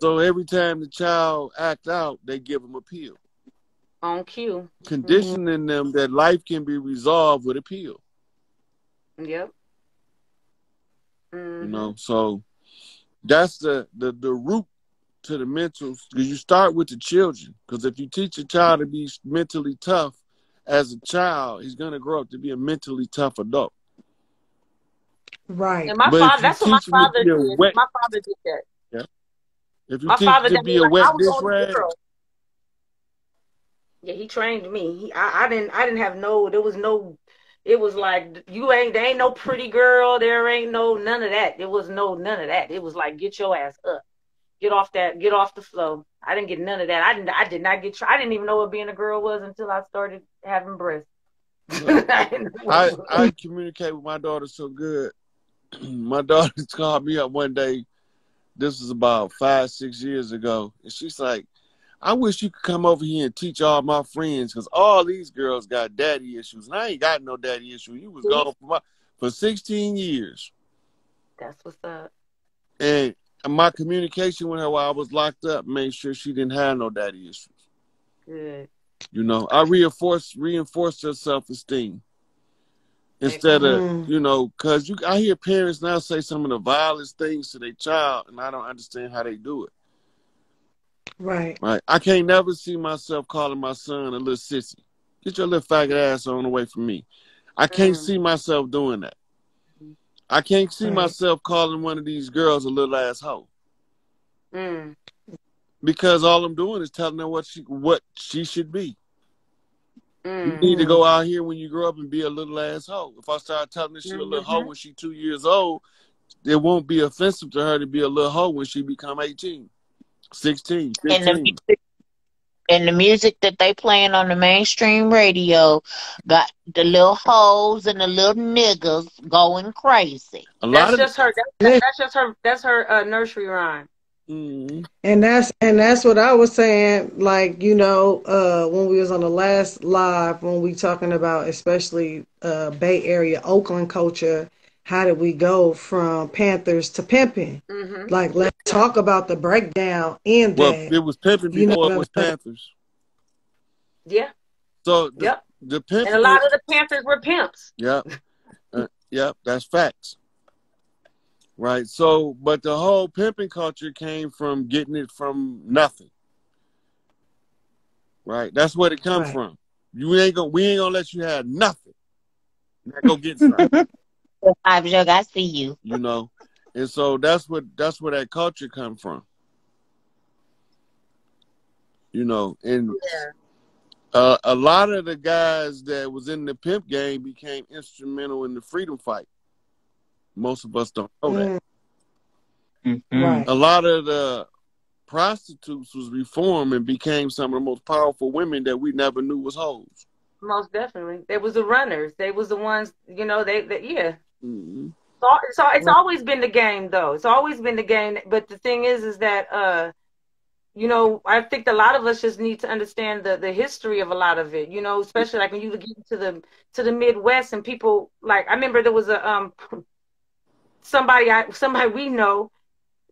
So every time the child act out, they give them a pill. On cue. Conditioning mm-hmm. them that life can be resolved with a pill. Yep. Mm-hmm. You know, so that's the, the, the root to the mental because you start with the children. Because if you teach a child to be mentally tough as a child, he's gonna grow up to be a mentally tough adult. Right. And my but father, that's what my father did. Wet, my father did that. Yeah. If you my father to be a wet dish rag. Yeah, he trained me. He, I, I didn't, I didn't have no. There was no. It was like you ain't. There ain't no pretty girl. There ain't no none of that. There was no none of that. It was like get your ass up, get off that, get off the floor. I didn't get none of that. I didn't. I did not get. I didn't even know what being a girl was until I started having breasts. I I communicate with my daughter so good my daughter called me up one day. This was about five, six years ago, and she's like, "I wish you could come over here and teach all my friends, because all these girls got daddy issues, and I ain't got no daddy issue. You was gone for my, for sixteen years. That's what's up. And my communication with her while I was locked up made sure she didn't have no daddy issues. Good. You know, I reinforced reinforced her self esteem instead of mm-hmm. you know because you i hear parents now say some of the vilest things to their child and i don't understand how they do it right right i can't never see myself calling my son a little sissy get your little faggot ass on away from me i can't mm. see myself doing that i can't see right. myself calling one of these girls a little asshole mm. because all i'm doing is telling her what she what she should be Mm. You need to go out here when you grow up and be a little asshole. If I start telling her she's mm-hmm. a little hoe mm-hmm. when she's two years old, it won't be offensive to her to be a little hoe when she become 18, 16, 15. And the, music, and the music that they playing on the mainstream radio got the little hoes and the little niggas going crazy. A lot that's of, just her. That's, that's just her. That's her uh, nursery rhyme. Mm-hmm. And that's and that's what I was saying. Like you know, uh, when we was on the last live, when we talking about especially uh, Bay Area Oakland culture, how did we go from Panthers to pimping? Mm-hmm. Like let's talk about the breakdown in well, that. it was pimping before you know it was Panthers. Yeah. So the, yep. the pimp and a lot of the Panthers were pimps. Yep. Uh, yep. That's facts. Right. So, but the whole pimping culture came from getting it from nothing. Right. That's where it comes right. from. You ain't gonna. We ain't gonna let you have nothing. Now go get some. Five jug. I see you. You know, and so that's what that's where that culture come from. You know, and yeah. uh, a lot of the guys that was in the pimp game became instrumental in the freedom fight. Most of us don't know that. Mm-hmm. Right. A lot of the prostitutes was reformed and became some of the most powerful women that we never knew was hoes. Most definitely, they was the runners. They was the ones, you know. They, they yeah. Mm-hmm. So, so it's always been the game, though. It's always been the game. But the thing is, is that uh, you know, I think a lot of us just need to understand the the history of a lot of it. You know, especially like when you get to the to the Midwest and people like I remember there was a um somebody I somebody we know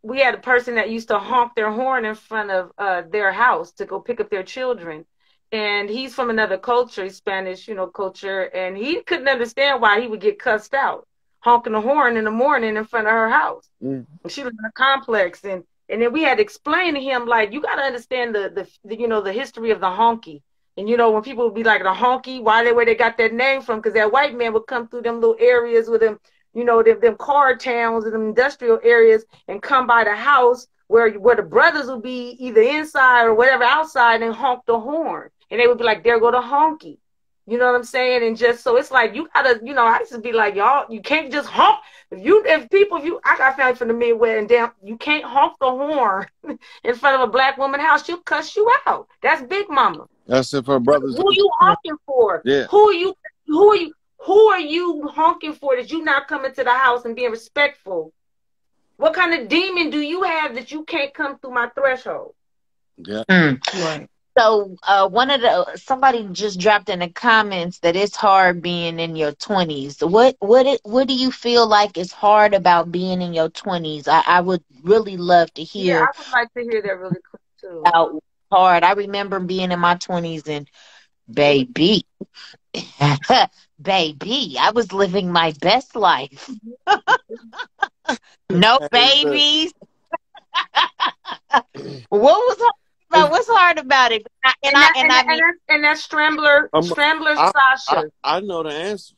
we had a person that used to honk their horn in front of uh, their house to go pick up their children. And he's from another culture, Spanish, you know, culture, and he couldn't understand why he would get cussed out honking the horn in the morning in front of her house. Mm. She was in a complex, and and then we had to explain to him like you got to understand the, the, the you know the history of the honky. And you know when people would be like the honky, why they where they got that name from? Because that white man would come through them little areas with them you know, them, them car towns and them industrial areas and come by the house where where the brothers would be either inside or whatever outside and honk the horn. And they would be like, there go the honky. You know what I'm saying? And just so it's like you gotta, you know, I used to be like, y'all, you can't just honk. If you if people if you I got family from the Midwest and damn you can't honk the horn in front of a black woman house, she'll cuss you out. That's big mama. That's if her brothers Who are you honking for? Yeah. Who are you who are you who are you honking for that you not coming to the house and being respectful? What kind of demon do you have that you can't come through my threshold? Yeah. Mm. Right. So uh, one of the somebody just dropped in the comments that it's hard being in your twenties. What what it, what do you feel like is hard about being in your twenties? I, I would really love to hear. Yeah, I would like to hear that really quick too. About hard. I remember being in my twenties and baby, baby, I was living my best life. no babies. what was about what's hard about it? And, and, I, and, I, and, I mean, and that Strambler, um, Strambler I, Sasha. I, I, know the answer.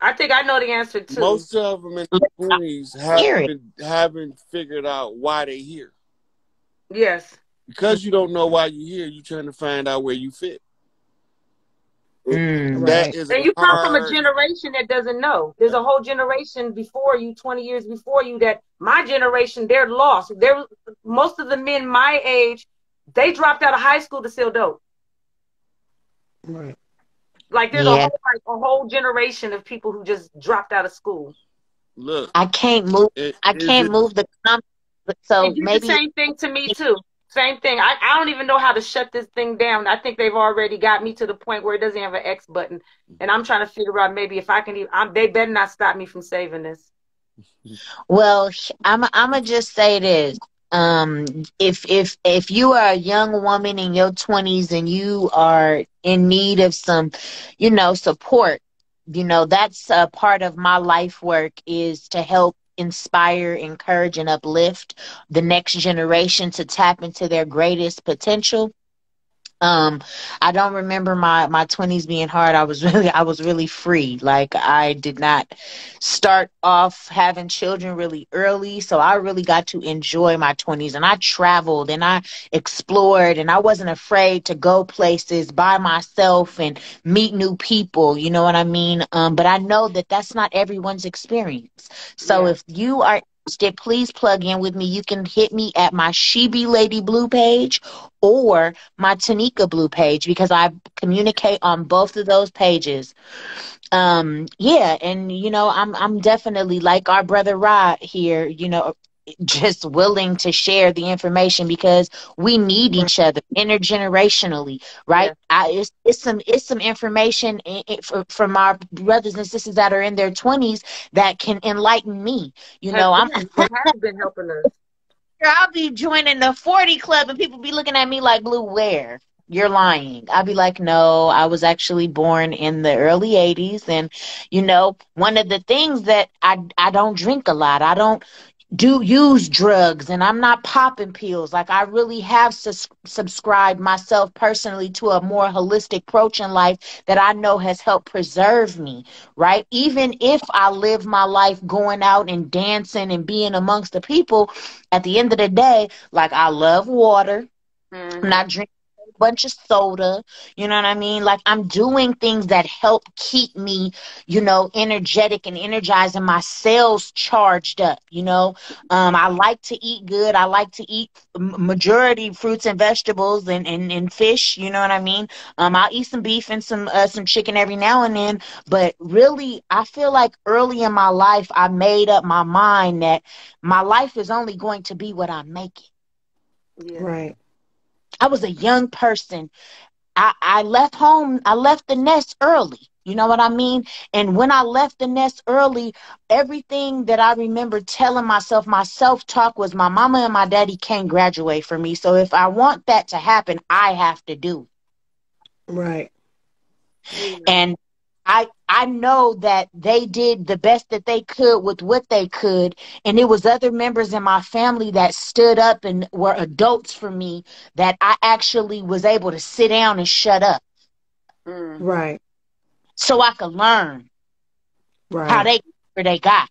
I think I know the answer too. Most of them in the twenties haven't haven't figured out why they here. Yes. Because you don't know why you're here, you're trying to find out where you fit. Mm, that right. is and you come from a generation that doesn't know. There's a whole generation before you, 20 years before you, that my generation, they're lost. They're most of the men my age, they dropped out of high school to sell dope. Right. Like there's yeah. a whole like, a whole generation of people who just dropped out of school. Look, I can't move. It, I can't it, move the. So maybe the same thing to me too. Same thing. I, I don't even know how to shut this thing down. I think they've already got me to the point where it doesn't have an X button, and I'm trying to figure out maybe if I can even. I'm, they better not stop me from saving this. Well, I'm I'm gonna just say this. Um, if if if you are a young woman in your 20s and you are in need of some, you know, support, you know, that's a part of my life work is to help inspire, encourage, and uplift the next generation to tap into their greatest potential. Um, I don't remember my my twenties being hard. I was really I was really free. Like I did not start off having children really early, so I really got to enjoy my twenties. And I traveled and I explored, and I wasn't afraid to go places by myself and meet new people. You know what I mean? Um, but I know that that's not everyone's experience. So yeah. if you are interested, please plug in with me. You can hit me at my She Be Lady Blue page or my Tenika Blue page because I communicate on both of those pages. Um, yeah, and you know, I'm I'm definitely like our brother Rod here, you know, just willing to share the information because we need each other intergenerationally right yeah. I, it's, it's some it's some information in, in, for, from our brothers and sisters that are in their 20s that can enlighten me you know i'm have been helping us i'll be joining the 40 club and people be looking at me like blue where you're lying. I'd be like, no, I was actually born in the early 80s. And, you know, one of the things that I, I don't drink a lot, I don't do use drugs and I'm not popping pills. Like I really have sus- subscribed myself personally to a more holistic approach in life that I know has helped preserve me, right? Even if I live my life going out and dancing and being amongst the people, at the end of the day, like I love water. Mm-hmm. I'm not drinking bunch of soda. You know what I mean? Like I'm doing things that help keep me, you know, energetic and energizing my cells charged up. You know, um, I like to eat good. I like to eat majority fruits and vegetables and, and, and fish. You know what I mean? Um, I'll eat some beef and some uh, some chicken every now and then. But really, I feel like early in my life, I made up my mind that my life is only going to be what I make it. Yeah. Right. I was a young person. I, I left home, I left the nest early. You know what I mean? And when I left the nest early, everything that I remember telling myself, my self talk was my mama and my daddy can't graduate for me. So if I want that to happen, I have to do. Right. And I I know that they did the best that they could with what they could, and it was other members in my family that stood up and were adults for me that I actually was able to sit down and shut up. Mm. Right. So I could learn right. how they where they got.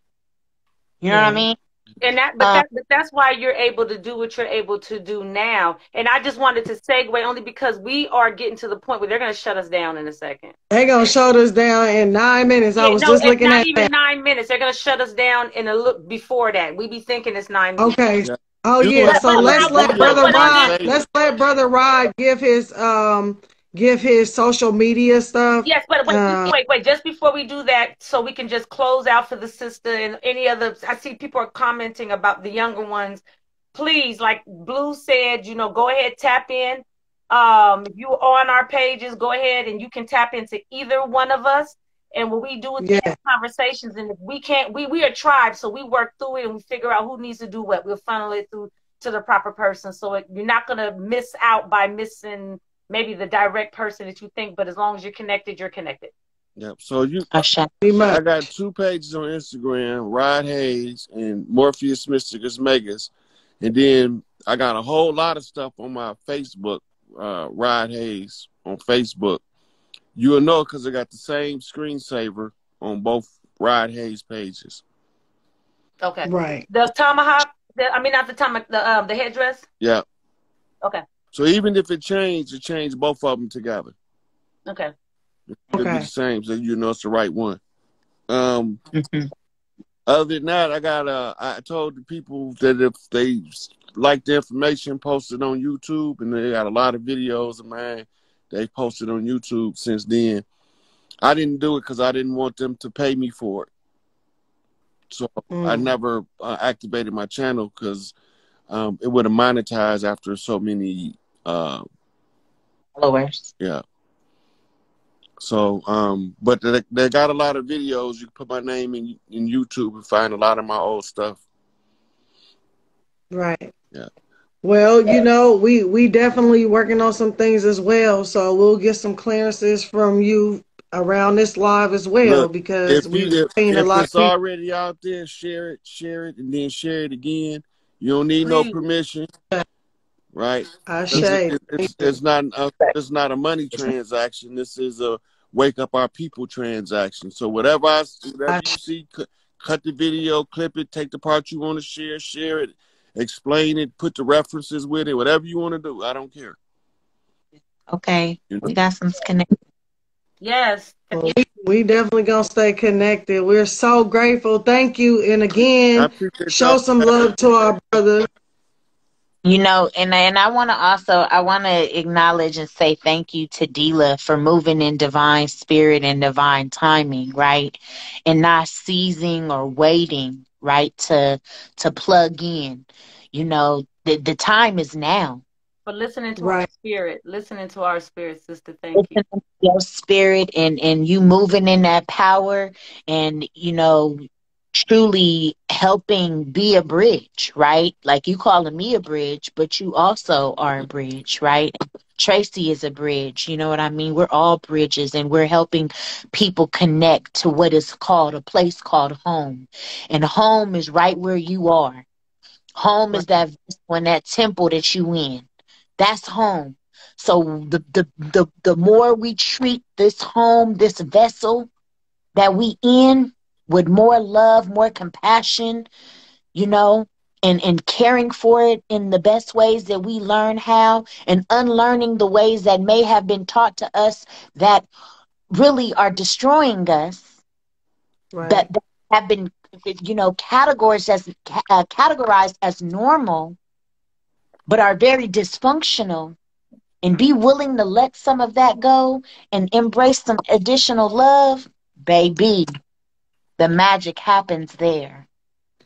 You know what I mean? And that, but, uh, that, but that's why you're able to do what you're able to do now. And I just wanted to segue only because we are getting to the point where they're going to shut us down in a second. They're going to shut us down in nine minutes. Yeah, I was no, just looking not at even that. nine minutes. They're going to shut us down in a look before that. We be thinking it's nine. Minutes. Okay. Oh yeah. So let's let brother Rod. Let's let brother Rod give his um give his social media stuff. Yes, but wait, uh, wait, wait, just before we do that, so we can just close out for the sister and any other. I see people are commenting about the younger ones. Please, like Blue said, you know, go ahead, tap in. Um, if you are on our pages, go ahead and you can tap into either one of us. And what we do is yeah. conversations, and if we can't, we we are tribe, so we work through it and we figure out who needs to do what. We'll funnel it through to the proper person, so it, you're not gonna miss out by missing maybe the direct person that you think, but as long as you're connected, you're connected. Yep. So you, I got two pages on Instagram, Rod Hayes and Morpheus Mysticus Megas, and then I got a whole lot of stuff on my Facebook, uh, Rod Hayes on Facebook. You'll know because I got the same screensaver on both Rod Hayes pages. Okay. Right. The tomahawk. The, I mean, not the tomahawk. The um, the headdress. Yeah. Okay. So even if it changed, it changed both of them together. Okay. It'll okay. be the same, so you know it's the right one. Um, mm-hmm. other than that, I got uh, I told the people that if they like the information posted on YouTube, and they got a lot of videos of mine they posted on YouTube since then. I didn't do it because I didn't want them to pay me for it. So mm. I never uh, activated my channel because um, it would have monetized after so many uh, followers. Yeah. So, um, but they, they got a lot of videos. You can put my name in in YouTube and find a lot of my old stuff. Right. Yeah. Well, you know, we we definitely working on some things as well. So we'll get some clearances from you around this live as well Look, because we if, if a lot. It's already out there. Share it, share it, and then share it again. You don't need Please. no permission right? I say it's, it's, it's, not a, it's not a money transaction. This is a wake up our people transaction. So whatever I whatever you see, cut, cut the video, clip it, take the part you want to share, share it, explain it, put the references with it, whatever you want to do. I don't care. Okay, you know? we got some connected. Yes. Well, we definitely gonna stay connected. We're so grateful. Thank you, and again, show some love to our brother. You know, and and I want to also I want to acknowledge and say thank you to Deelah for moving in divine spirit and divine timing, right? And not seizing or waiting, right, to to plug in. You know, the the time is now. But listening to right. our spirit, listening to our spirit, sister. Thank listening you. your spirit and and you moving in that power, and you know, truly helping be a bridge, right? Like you calling me a bridge, but you also are a bridge, right? Tracy is a bridge. You know what I mean? We're all bridges and we're helping people connect to what is called a place called home. And home is right where you are. Home is that when that temple that you in. That's home. So the, the the the more we treat this home, this vessel that we in with more love, more compassion, you know, and, and caring for it in the best ways that we learn how and unlearning the ways that may have been taught to us that really are destroying us right. that, that, have been you know categorized as uh, categorized as normal but are very dysfunctional and be willing to let some of that go and embrace some additional love baby the magic happens there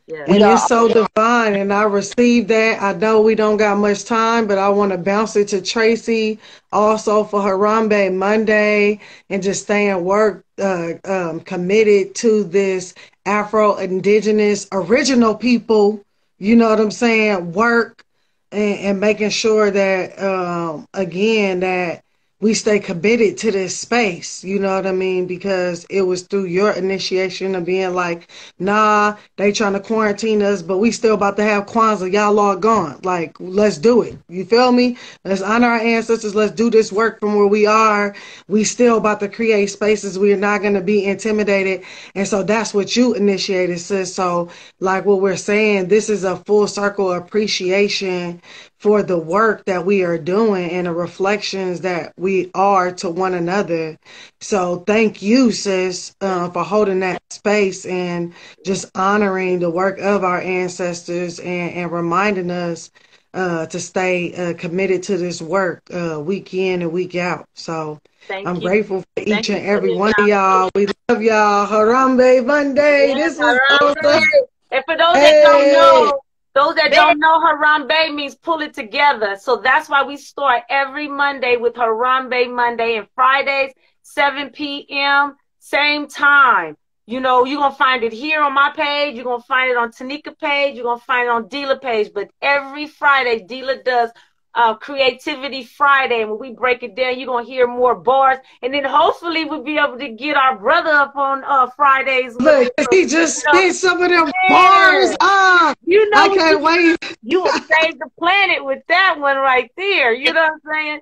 yeah. And it's so divine, and I received that. I know we don't got much time, but I want to bounce it to Tracy also for Harambe Monday and just staying work uh, um, committed to this Afro Indigenous original people. You know what I'm saying? Work and, and making sure that um, again that we stay committed to this space. You know what I mean? Because it was through your initiation of being like, nah, they trying to quarantine us, but we still about to have Kwanzaa. Y'all all gone. Like, let's do it. You feel me? Let's honor our ancestors. Let's do this work from where we are. We still about to create spaces. We are not going to be intimidated. And so that's what you initiated, sis. So like what we're saying, this is a full circle appreciation for the work that we are doing and the reflections that we are to one another. So thank you, sis, uh, for holding that space and just honoring the work of our ancestors and, and reminding us uh, to stay uh, committed to this work uh, week in and week out. So Thank I'm you. grateful for each Thank and every one of y'all. We love y'all. Harambe Monday. Yes, this is awesome. And for those hey. that don't know, those that don't know Harambe means pull it together. So that's why we start every Monday with Harambe Monday and Fridays, 7 p.m., same time. You know, you're going to find it here on my page. You're going to find it on Tenika page. You're going to find it on Deelah page. But every Friday, Deelah does uh, Creativity Friday. And when we break it down, you're going to hear more bars. And then hopefully we'll be able to get our brother up on uh, Fridays. Look, he just spit some of them yeah. Bars. Ah, you know, I can't you, wait. you will save the planet with that one right there. You know what I'm saying?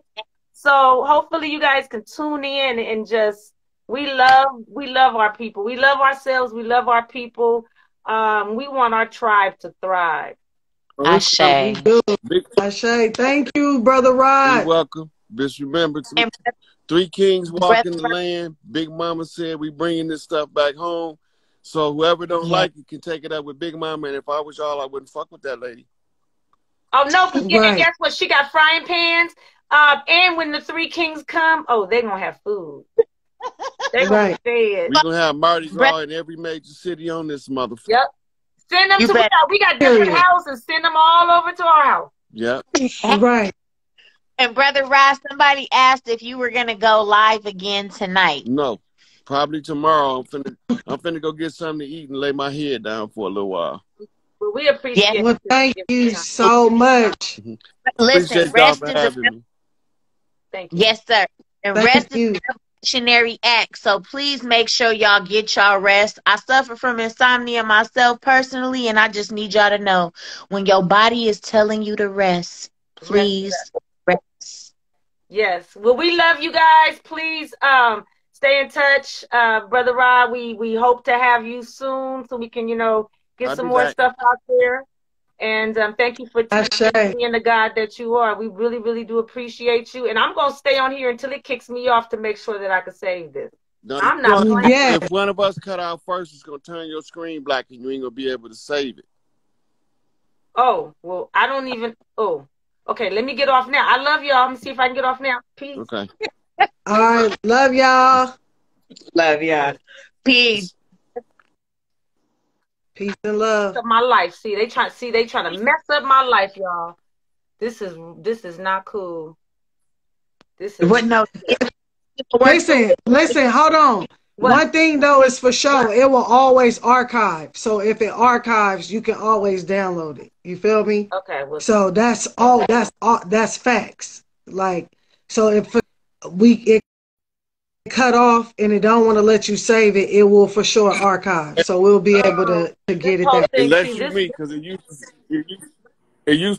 So hopefully you guys can tune in and just, we love, we love our people. We love ourselves. We love our people. Um, we want our tribe to thrive. Ashe. Ashe. Thank you, Brother Rod. You're welcome. Just remember, three, three kings walk in the land. Big Mama said we bringing this stuff back home. So whoever don't yeah. like it can take it up with Big Mama. And if I was y'all, I wouldn't fuck with that lady. Oh no! Right. guess what? She got frying pans. Uh, and when the three kings come, oh, they're gonna have food. They're gonna right. be fed. We're gonna have Mardi Gras in every major city on this motherfucker. Yep. Send them you to bet. we got different houses. Send them all over to our house. Yeah. right. And brother Ross, somebody asked if you were gonna go live again tonight. No, probably tomorrow. I'm finna, I'm finna go get something to eat and lay my head down for a little while. Well, we appreciate. Yes. Well, thank you so much. Listen, rest is a. Thank you. Yes, sir. And thank rest you. is revolutionary act. So please make sure y'all get y'all rest. I suffer from insomnia myself personally, and I just need y'all to know when your body is telling you to rest, please rest. Yes. Well, we love you guys. Please um stay in touch. Uh Brother Rod, we we hope to have you soon so we can, you know, get I'll some more back. stuff out there. And um, thank you for being the God that you are. We really, really do appreciate you. And I'm going to stay on here until it kicks me off to make sure that I can save this. No, I'm not playing. Yeah. If one of us cut out first, it's going to turn your screen black and you ain't going to be able to save it. Oh, well, I don't even. Oh, okay. Let me get off now. I love y'all. Let me see if I can get off now. Peace. Okay. All right. Love y'all. Love y'all. Peace. Peace and love. my life. See, they try. See, they trying to mess up my life, y'all. This is this is not cool. This is what? No. listen, listen. Hold on. One thing though is for sure, it will always archive. So if it archives, you can always download it. You feel me? Okay. Well, so that's all. That's all. That's facts. Like so, if we it cut off and it don't want to let you save it, it will for sure archive. So we'll be able to, to get it there. Unless you me, because it used, it used it used